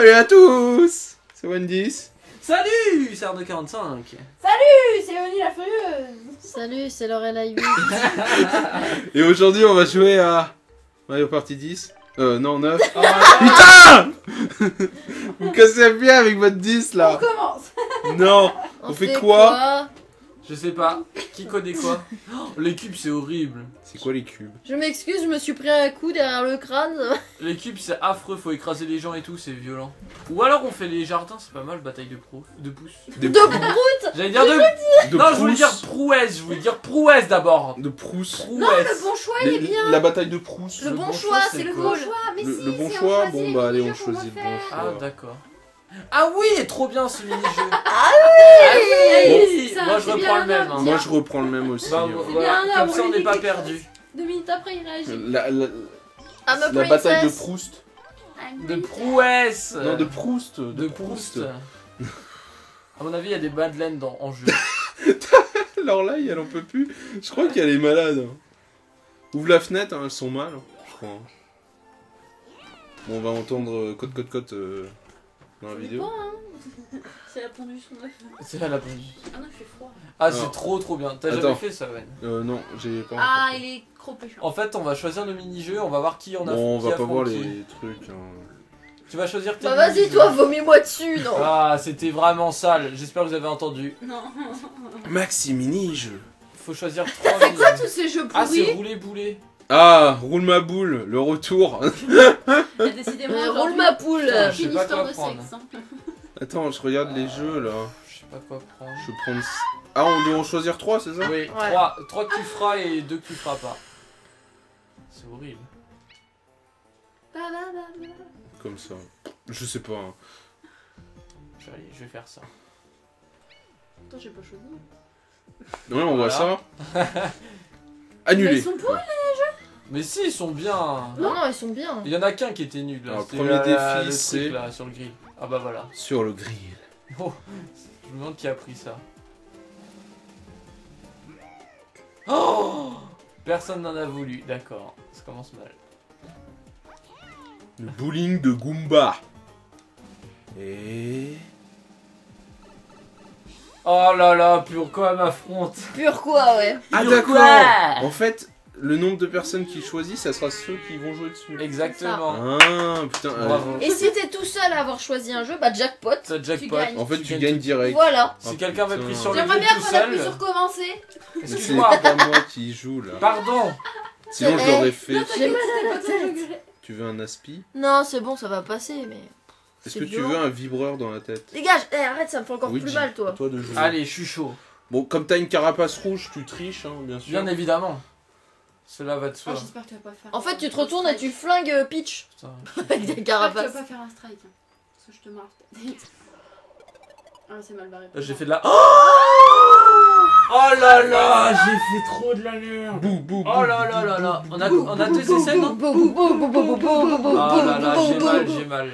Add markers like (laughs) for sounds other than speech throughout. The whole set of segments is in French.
Salut à tous C'est Wendy's. Salut Serre de 45 Salut, c'est Oni la furieuse. Salut, c'est Lorelai 8. (laughs) Et aujourd'hui, on va jouer à Mario Party 10. Euh, non, 9. Oh, Putain (laughs) Vous cassez bien avec votre 10 On là. recommence. Non On fait quoi? Je sais pas, qui connaît quoi? Oh, Les cubes c'est horrible C'est quoi les cubes? Je m'excuse, je me suis pris un coup derrière le crâne. Les cubes c'est affreux, faut écraser les gens et tout, c'est violent. Ou alors on fait les jardins, c'est pas mal, bataille de pro, de pouces. Des De prout J'allais dire de... de non, je voulais Proust. dire prouesse, je voulais dire prouesse d'abord De Proust. Non, le Prouesse bon choix, il est Les- bien. La bataille de Proust. Le Le bon choix, c'est le quoi? Bon choix, mais Le- si, le bon on choix, choisit bon, les bah, allez, on qu'on choisit va le bon faire. choix. Ah d'accord. Ah oui, trop bien ce mini-jeu Ah oui Bon, Ça, Moi je reprends le même. hein. Moi, je reprends le même aussi. Bah, hein. voilà, bien, là, comme ça on n'est pas perdu. Deux minutes après, il réagit. La, bataille de. Proust. De prouesse Non, de Proust. De, De Proust. Proust. À mon avis, il y a des madeleines dans, en jeu. (laughs) Alors là, elle en peut plus. Je crois qu'elle est malade. Ouvre la fenêtre, hein, elles sont mal, je crois. Bon, on va entendre euh, code code code euh, dans la vidéo. hein. C'est son œuf. C'est la bonne. Ah non, il fait froid. Ah, c'est trop trop bien. T'as jamais fait ça, Wen Euh, non, j'ai pas Ah, encore il est trop péchant. En fait, on va choisir le mini-jeu, on va voir qui en a Bon, on va pas voir qui. les trucs. hein. Tu vas choisir tes Bah vas-y, toi, vomis-moi dessus, non Ah, c'était vraiment sale. J'espère que vous avez entendu. Non. Maxi mini-jeu. Faut choisir (laughs) trois C'est quoi mini-jeux. tous ces jeux Ah, c'est pourris roulé boulet. Ah, roule ma boule, le retour. Décidément Euh, aujourd'hui Roule ma poule Putain, je sais une pas histoire quoi de prendre. sexe. hein. Attends, je regarde les jeux là. Je sais pas quoi prendre. Je vais prendre. Ah, on doit en choisir trois, c'est ça? Oui, Ouais. trois, trois que tu feras et deux que tu feras pas. C'est horrible. Comme ça. Je sais pas. hein. Je vais, aller- je vais faire ça. Attends, j'ai pas choisi. Ouais, on voit Voilà. ça. (laughs) Mais Annulé. ils sont pourris. Mais si, ils sont bien. Non, non, ils sont bien. Il y en a qu'un qui était nul. Là. Alors, C'était premier défi, le c'est- là sur le grill. Ah bah voilà. Sur le grill. Oh, je me demande qui a pris ça. Oh Personne n'en a voulu, d'accord. Ça commence mal. Le bowling de Goomba. Et. Oh là là, pourquoi elle m'affronte Pur quoi, ouais. Ah, Pourquoi d'accord En fait, le nombre de personnes qui choisissent, ça sera ceux qui vont jouer dessus. Exactement. Ah, putain. euh, Bravo. Et si t'es tout seul à avoir choisi un jeu, bah jackpot. Ça jackpot. gagnes. En fait, tu, Tu gagnes gagnes direct. Voilà. Si Ah, quelqu'un avait pris sur le J'aimerais jeu bien qu'on appuie sur commencer. C'est Excuse-moi. pas moi qui joue là. Pardon. Sinon, je Eh, l'aurais fait. Tu veux un aspi? Non, c'est bon, ça va passer, mais. Est-ce que tu veux un vibreur dans la tête? Dégage, eh, arrête, ça me fait encore Oui, plus mal, toi. À toi de jouer. Allez, je suis chaud. Bon, comme t'as une carapace rouge, tu triches, hein, bien sûr. Bien évidemment. Cela va de soi. Ah, J'espère que tu vas pas faire. En fait, tu te retournes et tu flingues euh, Peach Putain. avec des que tu vas carapaces. pas faire un strike. hein, Parce que je te marre. Ah, c'est mal barré. J'ai fait de la. Oh Oh là là, j'ai fait trop de la merde. Bou, bou, Oh là là là là. On a, on a deux essais, non Oh là là, j'ai mal, j'ai mal.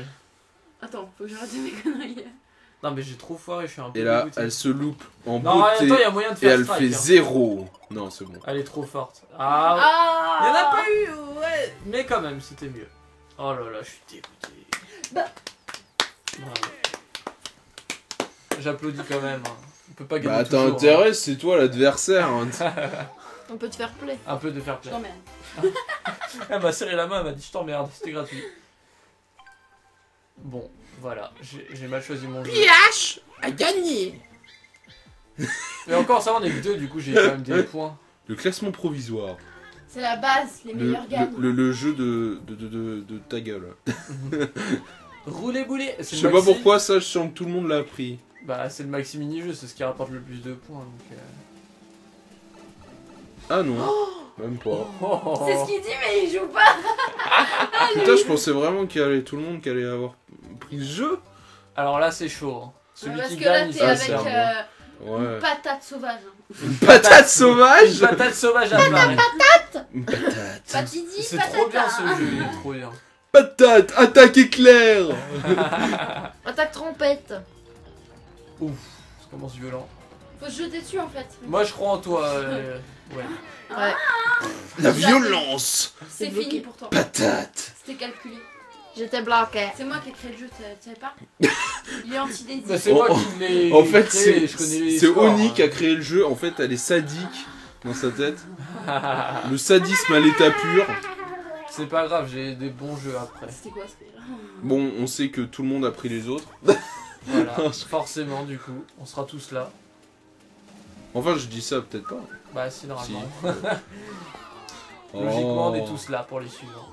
Attends, faut que j'arrête mes conneries. Non mais j'ai trop foiré, je suis un peu Et là, dégoûté. elle se loupe en Non, attends, beauté il y a moyen de et faire elle strike. fait hein. zéro. Non, c'est bon. Elle est trop forte. Ah, Ah il y en a pas eu, ouais. Mais quand même, c'était mieux. Oh là là, je suis dégoûté. Bah. J'applaudis quand même. hein. On peut pas gagner Bah, t'as toujours, hein. intérêt, c'est toi l'adversaire. hein. (laughs) On peut te faire play. Un peu de fair Je play. t'emmerde. Elle m'a serré la main, elle m'a dit je t'emmerde, c'était gratuit. Bon, voilà, j'ai mal choisi mon jeu. PH a gagné Mais encore ça, on est que deux, du coup j'ai quand même des points. Le classement provisoire. C'est la base, les Le, meilleurs gagnent. le, le- le jeu de, de, de, de, de ta gueule. (laughs) Roulez boulet Je c'est sais pas pourquoi ça, je sens que tout le monde l'a appris. Bah c'est le maxi mini-jeu, c'est ce qui rapporte le plus de points. Donc, euh. Ah non, même pas. Oh, C'est ce qu'il dit, mais il joue pas. (laughs) Putain, je pensais vraiment qu'il y avait tout le monde qui allait avoir pris le jeu. Alors là c'est chaud. hein. Celui Parce qui que là, gagne, t'es il avec sert. euh, Ouais. une patate sauvage. hein. Une patate sauvage Une patate sauvage à marrer. Une patate. Patidi, C'est patata. trop bien ce jeu, il est trop bien. Patate, attaque éclair (laughs) Attaque trompette. Ouf, ça commence violent. Faut se jeter dessus en fait. Moi je crois en toi. euh, (laughs) Ouais. Ouais. La violence C'est fini pour toi. Patate C'était calculé. J'étais bloqué. C'est moi qui ai créé le jeu, tu savais pas (laughs) Il est anti Bah, c'est En- moi qui l'ai En fait, c'est Oni hein. qui a créé le jeu. En fait, elle est sadique dans sa tête. (laughs) Le sadisme à l'état pur. C'est pas grave, j'ai des bons jeux après. C'était quoi ce Bon, on sait que tout le monde a pris les autres. Voilà, (laughs) forcément du coup, on sera tous là. Enfin, je dis ça peut-être pas. Bah si normalement. (laughs) Oh. Logiquement on est tous là pour les suivants.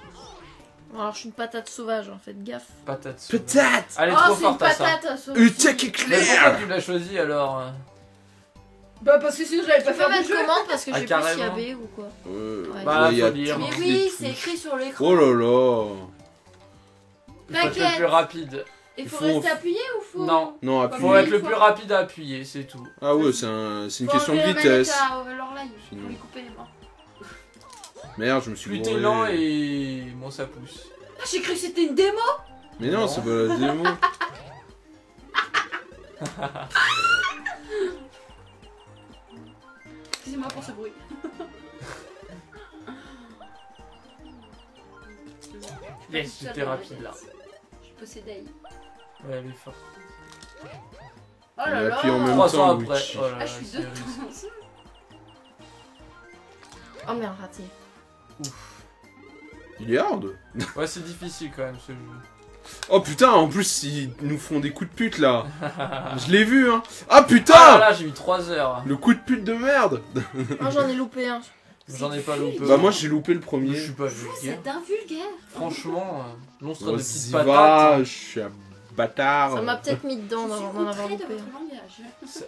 Alors je suis une patate sauvage, en fait gaffe. Patate. sauce. Peut-être Elle est Oh, trop c'est une forte à ça. patate ça. Une tech Mais pourquoi éclair tu l'as choisi alors euh Bah parce que sinon j'allais Tu pas peux faire le mettre jeu. parce que Ah, j'ai plus s'il y carrément. avait ou quoi. Ouais. Ouais. Bah, Ouais, y a faut Mais oui, c'est écrit sur l'écran. Oh là là Il le T'inquiète. plus rapide. Il faut faut- rester appuyé ou faut Non. Non, Faut Faut être le plus rapide à appuyer, c'est tout. Ah ouais, c'est un- c'est une question de vitesse. à Lorelai, Sinon. Faut lui couper les mains. Merde, je me suis Plus t'es lent et moins ça pousse. Ah, j'ai cru que c'était une démo Mais non, Non. c'est pas la démo. (laughs) Excusez-moi pour ce bruit. Yes, la rapide là. Je suis possédée. Ouais, elle est forte. Oh là là appuie en même Trois ans temps, après. Luigi. Oh là Ah, là, je suis c'est deux temps. Oh merde, raté. Il est hard. Ouais, c'est difficile quand même ce jeu. Oh putain, en plus, ils nous font des coups de pute là. (laughs) Je l'ai vu, hein. Ah putain Ah là, j'ai mis 3 heures. Le coup de pute de merde Oh j'en ai loupé un. J'en ai pas loupé. Bah moi j'ai loupé le Je premier. suis pas Vous vulgaire. êtes un vulgaire. Franchement, euh, monstre de Oh, petites zi patates. va, je suis un bâtard. Ça m'a peut-être mis dedans d'en avoir loupé.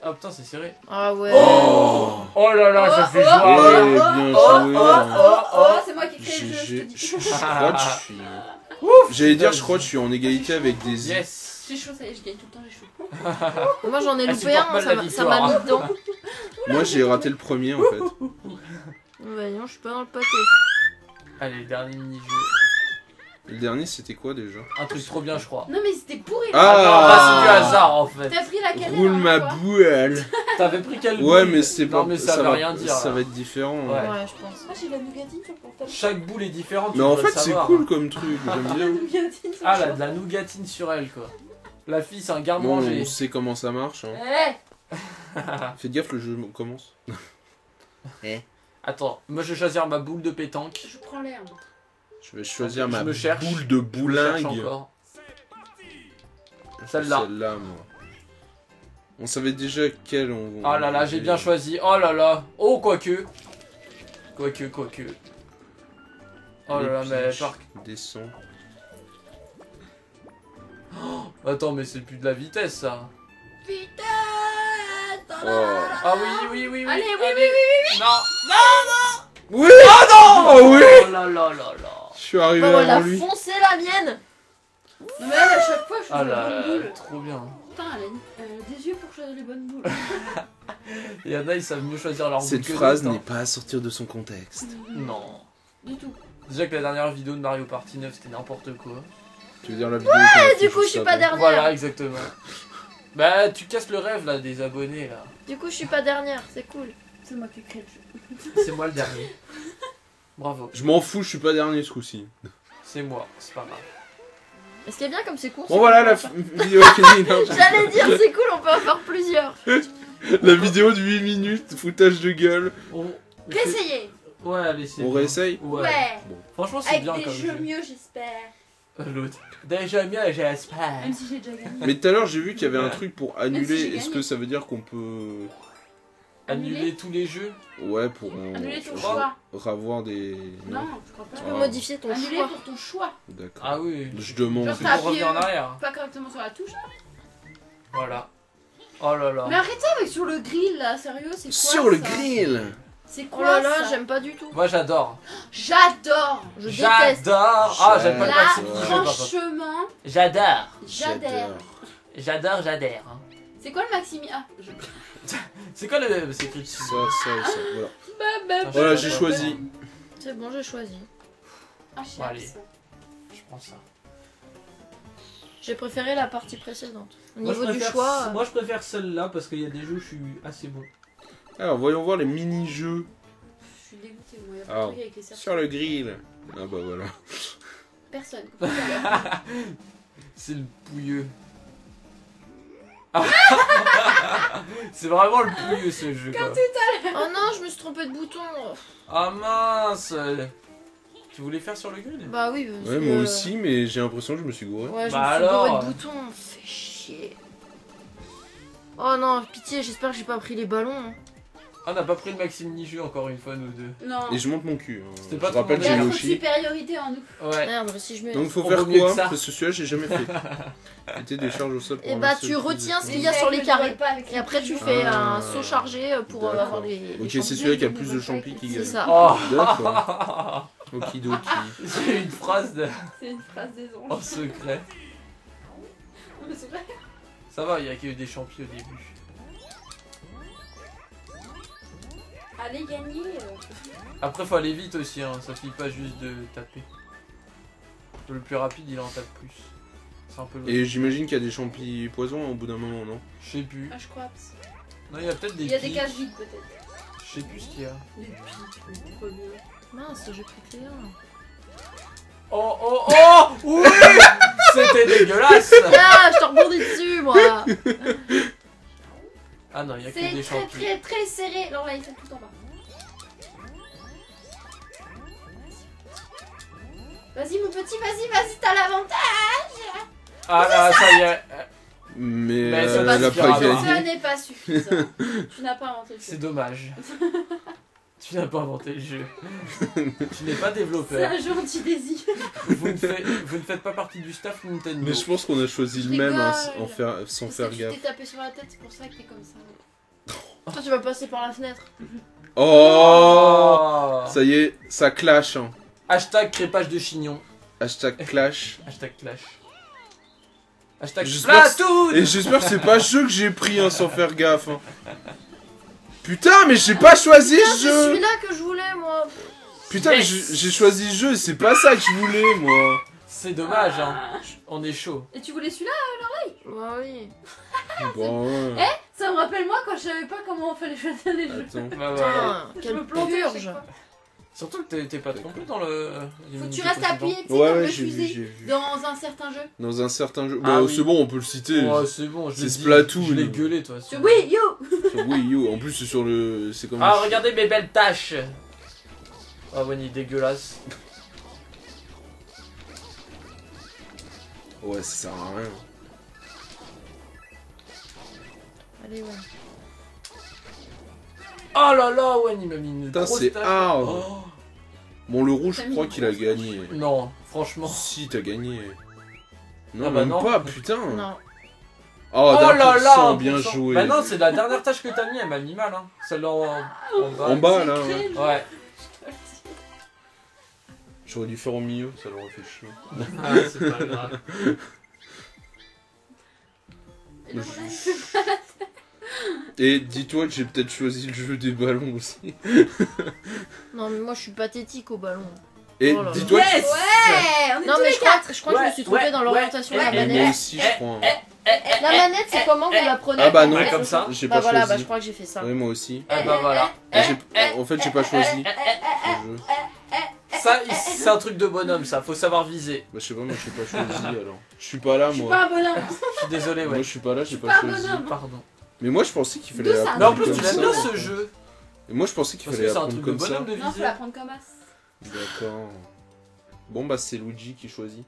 Ah putain, c'est serré. Ah ouais. Oh Oh là là, ça Oh, fait oh, joie. Ouais, oh, bien oh, joué. oh, hein. oh, oh, c'est moi qui J'ai- le jeu, je crois que (laughs) je suis... J'allais dire, je crois que je suis en égalité avec des... Yes. J'ai chaud, ça y est, je gagne tout le temps, j'ai chaud. (laughs) Moi j'en ai loupé un, ça m'a- hein. mis dedans. (laughs) Moi j'ai raté le premier en fait. Ouais, non, je suis pas dans le pâté. Allez, dernier mini-jeu. Le dernier c'était quoi déjà Un truc trop bien, je crois. Non, mais c'était pourri. Ah. Ah c'est du hasard en fait. T'as pris laquelle Roule la ma bouelle (laughs) T'avais pris quel Ouais boule mais c'est pas... Non, mais ça, veut va, rien dire. Ça là. va être différent. hein. Ouais. Ouais, je pense. Ah, j'ai la nougatine sur le portable. Chaque boule est différente. tu Mais en le fait c'est savoir. cool comme truc, (laughs) j'aime bien. Ah, là, de la nougatine sur elle quoi. La fille, c'est un Bon, garde-manger. on sait comment ça marche. Hein. Eh (laughs) Faites gaffe, le jeu commence. Attends, moi je vais choisir ma boule de pétanque. Je prends l'air. moi. Je vais choisir Je ma me cherche. boule de boulingue. Celle-là. Celle-là, moi. On savait déjà quelle on. Oh là là, j'ai bien choisi. Oh là là. Oh, quoique. Quoique, quoique. Oh là là, mais par... Descends. Attends, mais c'est plus de la vitesse ça. Putain Oh. Ah oui, oui, oui, oui. Allez, oui, oui, oui, Non. Oui Oh oui Oh là là là là. Je suis arrivé Bon, elle a avant lui. foncé la mienne Non, mais elle, à chaque fois, je Ah choisis là la là, bonne boule. trop bien. Putain, elle a, elle a des yeux pour choisir les bonnes boules. (laughs) Il y en a, ils savent mieux choisir leur boule Cette phrase n'est pas à sortir de son contexte. hein. Non. Du tout. Déjà que la dernière vidéo de Mario Party 9 c'était n'importe quoi. Tu veux dire la vidéo a fait Du coup, je suis pas dernière. Voilà, exactement. Bah, tu casses le rêve là des abonnés là. Du coup, je suis pas dernière, c'est cool. C'est moi qui ai créé le jeu. C'est moi le dernier. (laughs) Bravo, Je m'en fous, je suis pas dernier ce coup-ci. c'est moi, c'est pas grave. Et ce qui est bien comme c'est court. Bon voilà la f- vidéo est finie. non, (laughs) J'allais dire, c'est cool, on peut en faire plusieurs. La vidéo de 8 minutes, foutage de gueule. On... Essayé Ouais, allez, c'est On bien. réessaye Ouais. Ouais, Franchement, c'est Avec bien des comme jeux jeu. mieux, j'espère. L'autre. Déjà mieux, j'espère. Même si j'ai déjà gagné. Mais tout à l'heure j'ai vu qu'il y avait un truc pour si j'ai annuler. gagné. Est-ce que ça veut dire qu'on peut. Annuler tous les jeux Ouais, pour Annuler ton crois choix. ravoir des. Non, je crois pas. Tu peux Ah. modifier ton Annuler choix. pour ton choix. D'accord. Ah oui. Je demande. Genre, C'est t'as pour revenir en arrière. Pas correctement sur la touche. Voilà. Oh là là. Mais arrêtez avec sur le grill là, sérieux, c'est quoi Sur le ça grill C'est Oh quoi là là, ça j'aime pas du tout. Moi j'adore. J'adore Je déteste. J'adore. Ah, j'aime pas le Là, maxime. Pas franchement, J'adore. j'adhère. J'adore, j'adhère. hein. C'est quoi le Maximi? Ah, je... (laughs) C'est quoi le. C'est écrit Ça, dessus. ça et ça. Voilà. Bah, bah, bah. Voilà, j'ai choisi. C'est bon, j'ai choisi. Ah, Bon, allez. Je prends ça. J'ai préféré la partie précédente. Au Moi, je niveau du préfère- choix. euh, Moi je préfère celle-là parce qu'il y a des jeux où je suis assez bon. Alors, voyons voir les mini-jeux Je suis dégoûtée, moi. Il y a pas Ah. de truc avec les cercles. sur le grill. Ah bah voilà. personne. (laughs) C'est le pouilleux. (laughs) c'est vraiment le pouilleux ce jeu. Quoi. Oh non, je me suis trompé de bouton. Ah mince Tu voulais faire sur le grill? Bah oui, parce Ouais, que- moi aussi, mais j'ai l'impression que je me suis gouré. Ouais, je Bah me suis gouré alors de bouton. Fais chier. Oh non, pitié, j'espère que j'ai pas pris les ballons. hein. Ah, on n'a pas pris le maxi mini-jeu encore une fois, nous deux. Non. Et je monte mon cul. hein. C'était pas je trop rappelle, Il y a trop de supériorité en nous. Ouais. Merde, si je mets. Donc faut On faire quoi. Parce que celui-là, j'ai jamais fait. (laughs) Mettez des charges au sol pour Et un bah, tu retiens ce qu'il y a c'est sur les carrés. Et après, tu fais Ah. un saut chargé euh, pour euh, avoir les. les Ok, champions. c'est celui-là qui a plus de champis qui C'est gagne. ça. Oh D'accord. (laughs) Okidoki. J'ai une phrase de... C'est une phrase des en anges. secret. Mais c'est vrai. Ça va, il y a que des champis au début. Allez gagner. euh. Après, faut aller vite aussi, hein. ça suffit pas juste de taper. Le plus rapide, il en tape plus. C'est un peu le. Et j'imagine qu'il y a des champis poison au bout d'un moment, non? Je sais plus. Ah, je crois. Non, il y a peut-être des. Il y a des cases vides peut-être. Je sais plus ce qu'il y a. Trop bien. Mince, j'ai pris que les un. Oh oh oh Oui C'était dégueulasse Ah, je t'en rebondis dessus, moi (laughs) Ah non, il y a que C'est des très champis. très très serré. Alors là, il fait tout en bas. Vas-y mon petit, vas-y, vas-y, t'as l'avantage Ah là, ça y est. Mais, Mais c'est euh, elle a pas gagné. N'est pas suffisant. tu n'as pas inventé le C'est dommage. (laughs) tu n'as pas inventé le jeu. (laughs) tu n'es pas C'est développeur. un jeu anti-désir. Vous ne, faites, vous ne faites pas partie du staff Nintendo. Mais je pense qu'on a choisi Je le même hein, rigole. en faire, sans Parce faire que tu gaffe. t'es tapé sur la tête, c'est pour ça que t'es comme ça. (laughs) Toi, tu vas passer par la fenêtre. Oh Ça y est, ça clash. Hein. Hashtag crépage de chignon. Hashtag clash. (laughs) Hashtag clash. Hashtag Splatoon Et j'espère que c'est pas ce jeu que j'ai pris hein, sans faire gaffe. hein. Putain, mais j'ai pas choisi Putain, ce c'est jeu celui-là que je voulais, moi Putain, mais Yes. j'ai j'ai choisi ce jeu et c'est pas ça que je voulais, moi. C'est dommage, hein. On est chaud. Et tu voulais celui-là Bah oui. Bon, ouais. (laughs) Ça me rappelle moi quand je savais pas comment on fallait (laughs) choisir les jeux. Attends. Bah voilà. Putain, Je quelle purge. Surtout que t'es- pas trompé dans le. Faut que tu restes appuyé, tu Ouais, ouais, le j'ai vu. Dans un certain jeu. Dans un certain jeu. Ah Bah, oui. c'est bon, on peut le citer. Oh, c'est bon, je l'ai. Splatoon. Je l'ai gueulé, toi. Sur Wii U Sur Wii U. En plus, c'est sur le. C'est comme. Ah, regardez mes belles taches Ah, ouais, il est dégueulasse. Ouais, ça sert à rien. Allez, ouais. Oh là là, ouais, il m'a mis une Putain, grosse c'est hard. Oh. Bon, le rouge, je crois qu'il a gagné. Non, franchement. Si, t'as gagné. Non, Ah bah même non. pas, putain. Non. Oh, Oh d'un là pour là cent, un bien joué. Bah non, c'est la dernière tâche que t'as mis, elle m'a mis mal, hein. Celle en, en bas. En bas, C'est là, ouais. (laughs) J'aurais dû faire au milieu, ça l'aurait fait chier. Ah, c'est pas grave. Je- Et dis-toi que j'ai peut-être choisi le jeu des ballons aussi. (laughs) Non, mais moi, je suis pathétique au ballon. Et Oh dis-toi que... Yes Ouais, on est Non, tous mais les je crois, quatre. je crois que je me suis trompée Ouais, dans ouais, l'orientation de la Et moi manette. aussi, je crois. La manette, c'est comment vous la prenez Ah bah non. comme ça. J'ai Bah pas voilà, bah choisi. je crois que j'ai fait ça. Ouais, moi aussi. Ah bah voilà. En fait, j'ai pas choisi ce jeu. Ça, c'est un truc de bonhomme, ça. Faut savoir viser. Bah, je sais pas, moi, je suis pas choisi alors. Je suis pas là, Je suis moi. pas un bonhomme. Je suis désolé, Moi, ouais. je suis pas là, j'ai suis pas choisi. bonhomme. Pardon. Mais moi, je pensais qu'il fallait D'où ça Mais en apprendre plus, comme tu l'aimes ça. bien ce jeu. Et moi, je pensais qu'il Parce fallait que c'est un apprendre truc de comme ça. bonhomme de Non, faut la prendre comme as. D'accord. Bon, bah, c'est Luigi qui choisit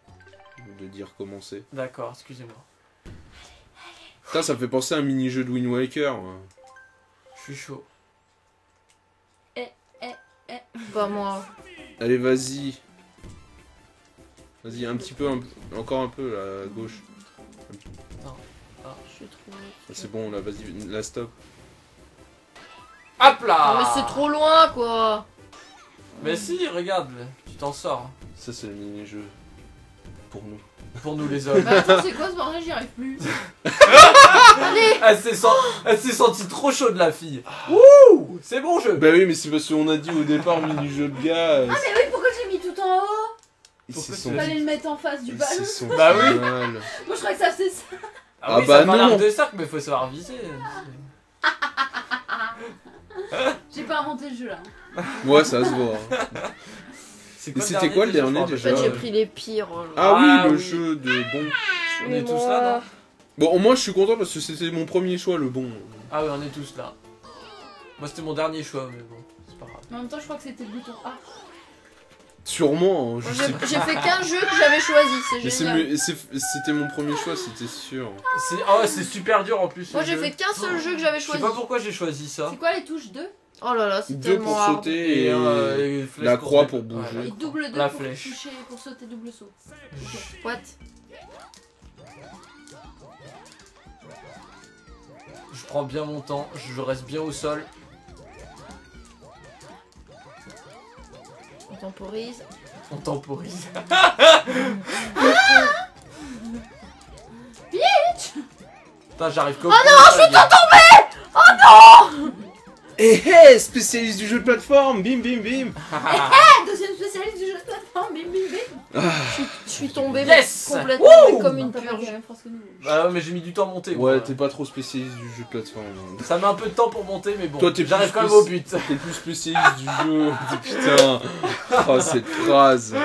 de dire comment c'est. D'accord, excusez-moi. Putain, ça me fait penser à un mini-jeu de Wind Waker. ouais. Je suis chaud. Pas moi. Allez, vas-y. Vas-y, un petit peu, un- encore un peu là, à gauche. Je suis trop. Ah, C'est bon, là, vas-y, la stop. Hop là Non, mais c'est trop loin, quoi. Mais si, regarde, tu t'en sors. Ça, c'est le mini-jeu. Pour nous. Pour nous les hommes. Mais attends, c'est quoi ce bordel J'y arrive plus. (laughs) Elle s'est sen- elle s'est sentie trop chaude, la fille. Ouh C'est bon jeu Bah oui, mais c'est parce qu'on a dit au départ mini-jeu de gars. euh, Ah, mais oui, pourquoi j'ai mis tout en haut? l'as Fallait le mettre en face du ballon. Bah oui. mal. Moi, je crois que ça faisait ça. Ah oui, bah ça non. de cercle, mais faut savoir viser. (laughs) J'ai pas inventé le jeu là. Ouais, ça se voit. hein. (laughs) C'était quoi le dernier, déjà En fait, j'ai pris les pires. là. Ah, Ah oui, le oui. jeu de bon. On est tous là, non? Bon, moi je suis content parce que c'était mon premier choix, le bon. Ah oui, on est tous là. Moi, c'était mon dernier choix, mais bon, c'est pas grave. Mais en même temps, je crois que c'était le bouton A. Sûrement, hein, je sais J'ai fait qu'un jeu que j'avais choisi, c'est génial. c'était mon premier choix, c'était sûr. C'est ah ouais, c'est super dur en plus. Moi, j'ai jeu. fait qu'un seul jeu que j'avais Je sais choisi. pas pourquoi j'ai choisi ça. C'est quoi les touches 2 Oh là là, c'est Deux tellement pour hard. sauter et, euh, et la croix pour bouger. Et double 2 La pour flèche. toucher, pour sauter double saut. What? Je prends bien mon temps, je reste bien au sol. On temporise. On temporise. Putain, j'arrive comme. Oh non, je suis Eh hey, spécialiste du jeu de plateforme, bim bim bim Ah, deuxième spécialiste du jeu de plateforme, bim bim bim Je suis mais complètement comme une purge. Bah ouais, mais j'ai mis du temps à monter. Ouais, t'es pas trop spécialiste du jeu de plateforme. hein. Ça met un peu de temps pour monter, mais bon. Toi, t'es J'arrive plus quand même au but. T'es plus spécialiste du jeu. (laughs) Putain. Oh, cette phrase.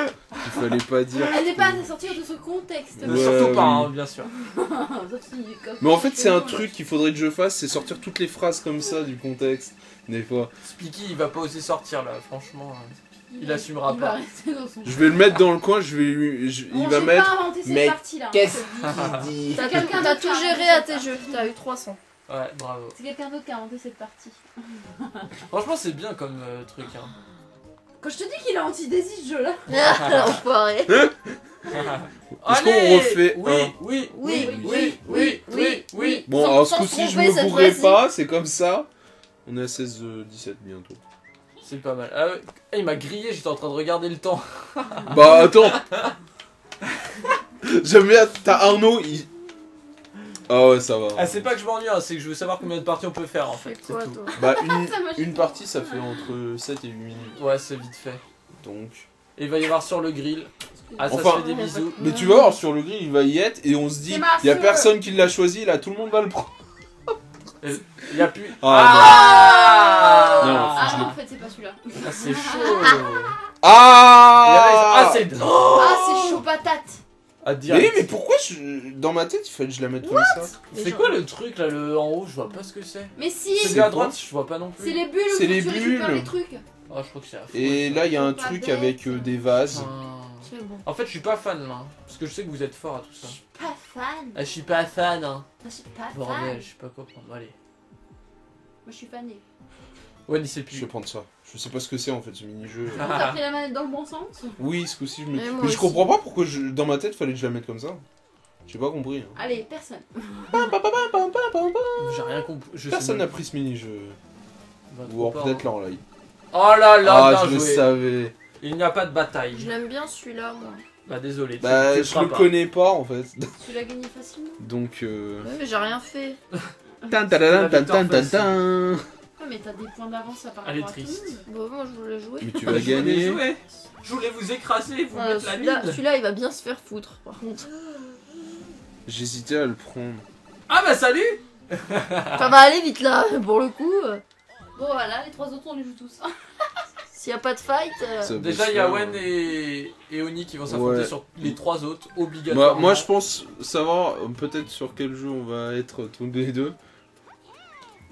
Il fallait pas dire. Elle n'est pas à sortir de ce contexte. Ouais, Surtout pas, oui. hein, bien sûr. Sauf si, comme- Mais en fait, c'est un truc qu'il faudrait que je fasse, c'est sortir toutes les phrases comme ça du contexte. Des fois. Speaky, il va pas oser sortir là, franchement. euh. Il assumera il pas. Va rester dans son Je vais le mettre dans le coin, je vais lui. je- Bon, il va mettre. pas inventé cette Mais partie-là. qu'est-ce dis. dit T'as Quelqu'un d'autre tout géré à tes jeux. T'as eu 300. Ouais, bravo. C'est quelqu'un d'autre qui a inventé cette partie. Franchement, c'est bien comme euh, truc. Hein. Quand je te dis qu'il a anti-Daisy ce jeu-là. (laughs) L'enfoiré. (laughs) Est-ce qu'on refait Oui, un oui, Oui, oui, oui, oui, oui. Bon, Sans- alors ce coup-ci, je me fois-ci. pas, c'est comme ça. On est à 16-17 bientôt. C'est pas mal. Ah, ouais. Eh, il m'a grillé, j'étais en train de regarder le temps. (laughs) Bah attends (laughs) J'aime bien, t'as Arnaud, il... Ah ouais, ça va. Ah, c'est pas que je m'ennuie, hein, c'est que je veux savoir combien de parties on peut faire en fait. Fais c'est quoi, tout. toi Bah une, (laughs) Ça m'a une partie, ça fait entre 7 et 8 minutes. Ouais, c'est vite fait. Donc... Et il va y avoir sur le grill. Ah, ça Enfin- se fait des bisous. Mais tu vas voir, sur le grill, il va y être, et on se dit, C'est il y a personne qui l'a choisi, là, tout le monde va le prendre. Il y a plus. Ah, Ah Non, Ah fait, c'est pas celui-là. Ah, c'est chaud. (laughs) Ah Ah, c'est. Oh Ah, c'est chaud patate. Ah, Mais direct. oui, mais pourquoi je... dans ma tête, il fallait que je la mette comme ça C'est quoi le truc là, le en haut Je vois pas ce que c'est. Mais si Celui C'est à droite, je vois pas non C'est plus. les bulles C'est les bulles. les trucs. Ah, je crois que c'est. Et là, il y a un truc bête. avec euh, des vases. Ah. C'est bon. En fait, je suis pas fan là. Parce que je sais que vous êtes fort à tout ça. Pas fan. Ah, je suis pas fan, hein. Je suis pas fan. Bordel, je sais pas quoi prendre. Allez. Moi, je suis fanée. Ouais, n'y sait Je plus. vais prendre ça. Je sais pas ce que c'est en fait ce mini-jeu. Ah. T'as pris la manette dans le bon sens Oui, ce coup-ci, je me. Mais moi Mais je aussi. comprends pas pourquoi je... dans ma tête, fallait que je la mette comme ça. J'ai pas compris. hein. Allez, personne. J'ai rien compris. Je sais Personne n'a même pris ce mini-jeu. Ou alors peut-être là en live. Oh là là, Ah, bien je le joué. savais. Il n'y a pas de bataille. Je l'aime bien celui-là, moi. Bah désolé. tu- Bah, tu je feras le pas. connais pas en fait. Tu l'as gagné facilement. Donc. Euh... Ouais, mais j'ai rien fait. Tan, tan, tan, tan, facile. tan. Ah, mais t'as des points d'avance à par Elle est triste. Bon, moi, je voulais jouer. Mais tu Je vas voulais gagner. jouer. Je voulais vous écraser, vous Euh, mettre la celui-là, mine. celui-là, il va bien se faire foutre, par contre. J'hésitais à le prendre. Ah bah salut Ça va aller vite là, pour le coup. Bon, voilà, les trois autres, on les joue tous. (laughs) S'il y a pas de fight. euh, Déjà, il y a. Wen et... et Oni qui vont s'affronter Ouais. sur les trois autres, obligatoirement. moi, je pense savoir euh, peut-être sur quel jeu on va être tous les deux.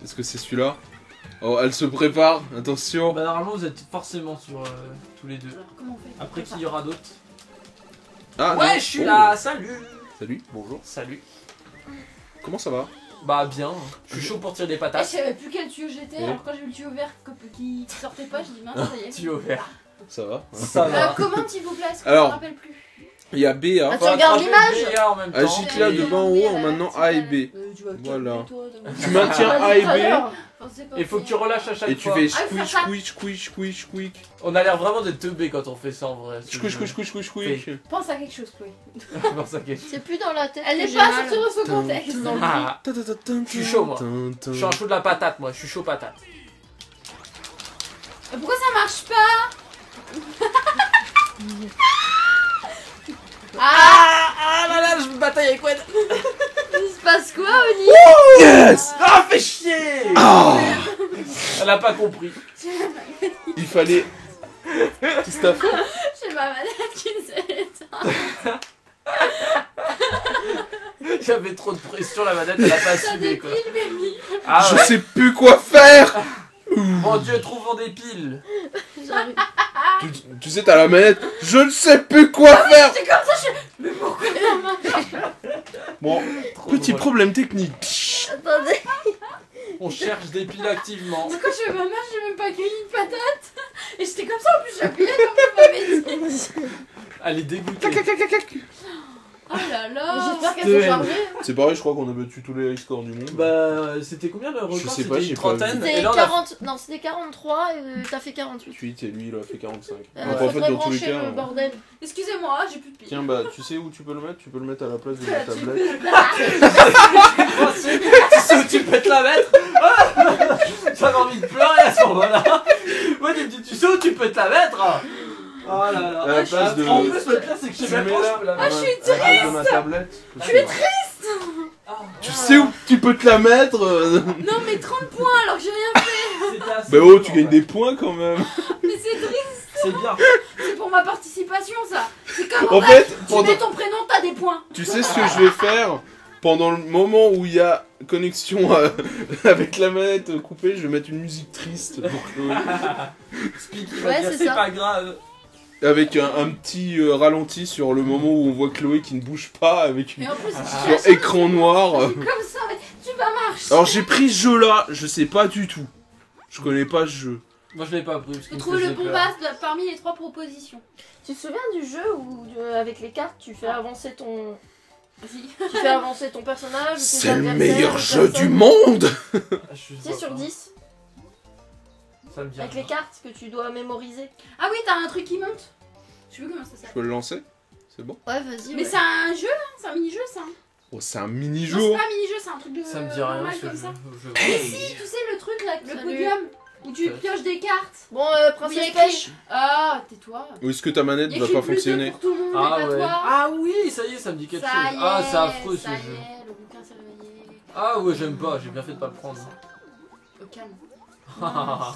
Est-ce que c'est celui-là? Oh, elle se prépare, attention. Bah normalement, vous êtes forcément sur euh, tous les deux. Alors, comment on fait Après, qui y aura d'autres Ah, Ouais, non. je suis Oh. là, salut Salut, bonjour. Salut. Comment ça va? Bah bien, je suis chaud pour tirer des Eh, je patates. savais plus quel tuyau j'étais, Oui. alors quand j'ai vu le tuyau vert que- qui, qui sortait pas, j'ai dit mince, ça y est. (laughs) Tuyau vert. Ça va Ça Euh, va. comment s'il vous plaît? Est-ce que Alors. je me rappelle plus? Il y a B, hein. Ah, tu regardes l'image BA en même Ah, temps. j'ai- là, de bas en haut, en maintenant A et B. Euh, Voilà. Tu maintiens A et à B. Il faut que tu relâches à chaque Et tu fois. fais Ah, squish, squish, squish, squish, squish. On a l'air vraiment d'être teubés quand on fait ça en vrai. Squish, squish, squish, squish, squish. Pense à quelque chose, Chloé. Pour ça que- C'est plus dans la tête. Elle n'est pas sortie dans ce contexte. Ah, Je suis chaud, moi. je suis un chaud de la patate, moi. Je suis chaud patate. Mais Pourquoi ça marche pas? (laughs) Ah, ah là là, je me bataille avec Wen. Il se passe quoi, Oni Yes Ah, fais chier Ah Elle a pas compris. Il fallait. Qu'est-ce que t'as fait J'ai ma manette qui s'est éteinte. J'avais trop de pression, la manette elle a pas assumé quoi. Ah Je sais plus quoi faire Mon dieu, trouvons des piles. Tu, tu sais, t'as la manette. Je ne sais plus quoi faire C'est comme ça, je. Mais pourquoi ma main (laughs) Bon, Trop petit drôle. problème technique. Attendez. On cherche des piles activement. Quand je fais ma main, j'ai même pas cueilli une patate. Et j'étais comme ça, en plus j'appuyais comme (laughs) m'avez dit. Elle est dégoûtée. Oh là là. J'espère qu'elles C'était- sont chargées. C'est pareil, je crois qu'on a battu tous les scores du monde. Bah, c'était combien le record? Je sais pas, C'était j'ai une trentaine. C'était là, on a 40... Non, c'était 43 et euh, t'as fait 48. 8 et lui il a fait 45. Euh, Donc en fait, dans tous les cas. le euh, bordel. Excusez-moi, j'ai plus de piles. Tiens, bah tu sais où tu peux le mettre? Tu peux le mettre à la place de la (laughs) tablette. (laughs) Tu sais où tu peux te la mettre? (laughs) J'avais envie de pleurer à ce moment-là. Moi, tu me dis, tu sais où tu peux te la mettre? Oh là là. Place de- En plus, le pire, c'est que je sais même mets pas où là je peux la suis de ma tablette. Je suis triste. Ah, Tu sais où tu peux te la mettre euh? Non, mais 30 points alors que j'ai rien fait. Bah oh, tu gagnes des points quand même. Mais c'est triste. C'est bien. C'est pour ma participation, ça. C'est comme En en fait, Tu mets ton prénom, t'as des points. tu sais ce que je vais faire? Pendant le moment où il y a connexion euh, (laughs) avec la manette coupée, je vais mettre une musique triste pour va (laughs) Ouais, c'est pas grave. Avec un, un petit euh, ralenti sur le moment où on voit Chloé qui ne bouge pas avec une Mais en plus, Ah. sur écran noir. comme ça, mais tu vas marcher. Alors j'ai pris ce jeu là, je sais pas du tout. Je connais pas ce jeu. Moi, je l'ai pas pris parce trouver le bon de- parmi les trois propositions. Tu te souviens du jeu où euh, avec les cartes tu fais avancer ton tu fais avancer ton personnage C'est le meilleur jeu du monde Ah, je Tu sais vois sur pas. 10 Ça me dit avec les cartes que tu dois mémoriser. Ah oui, t'as un truc qui monte. Je sais plus comment ça Je s'appelle. peux le lancer? C'est bon? Ouais, vas-y. Mais ouais. c'est un jeu, hein, c'est un mini-jeu ça. Oh, c'est un Non, mini-jeu c'est pas un mini-jeu, c'est un truc de Ça me dit rien normal ce comme jeu. ça. Mais si, tu sais le truc là, le Salut. podium où tu pioches des cartes. Bon, euh, princesse pêche. Ah, tais-toi. Ou est-ce que ta manette a va pas fonctionner pour tout le monde, Ah mais pas ouais. toi. Ah oui, ça y est, ça me dit quelque Ça chose. est, Ah, c'est affreux ce y jeu. est, le bouquin s'est réveillé. Ah ouais, j'aime pas, j'ai bien fait de pas le prendre. Au calme. Ah.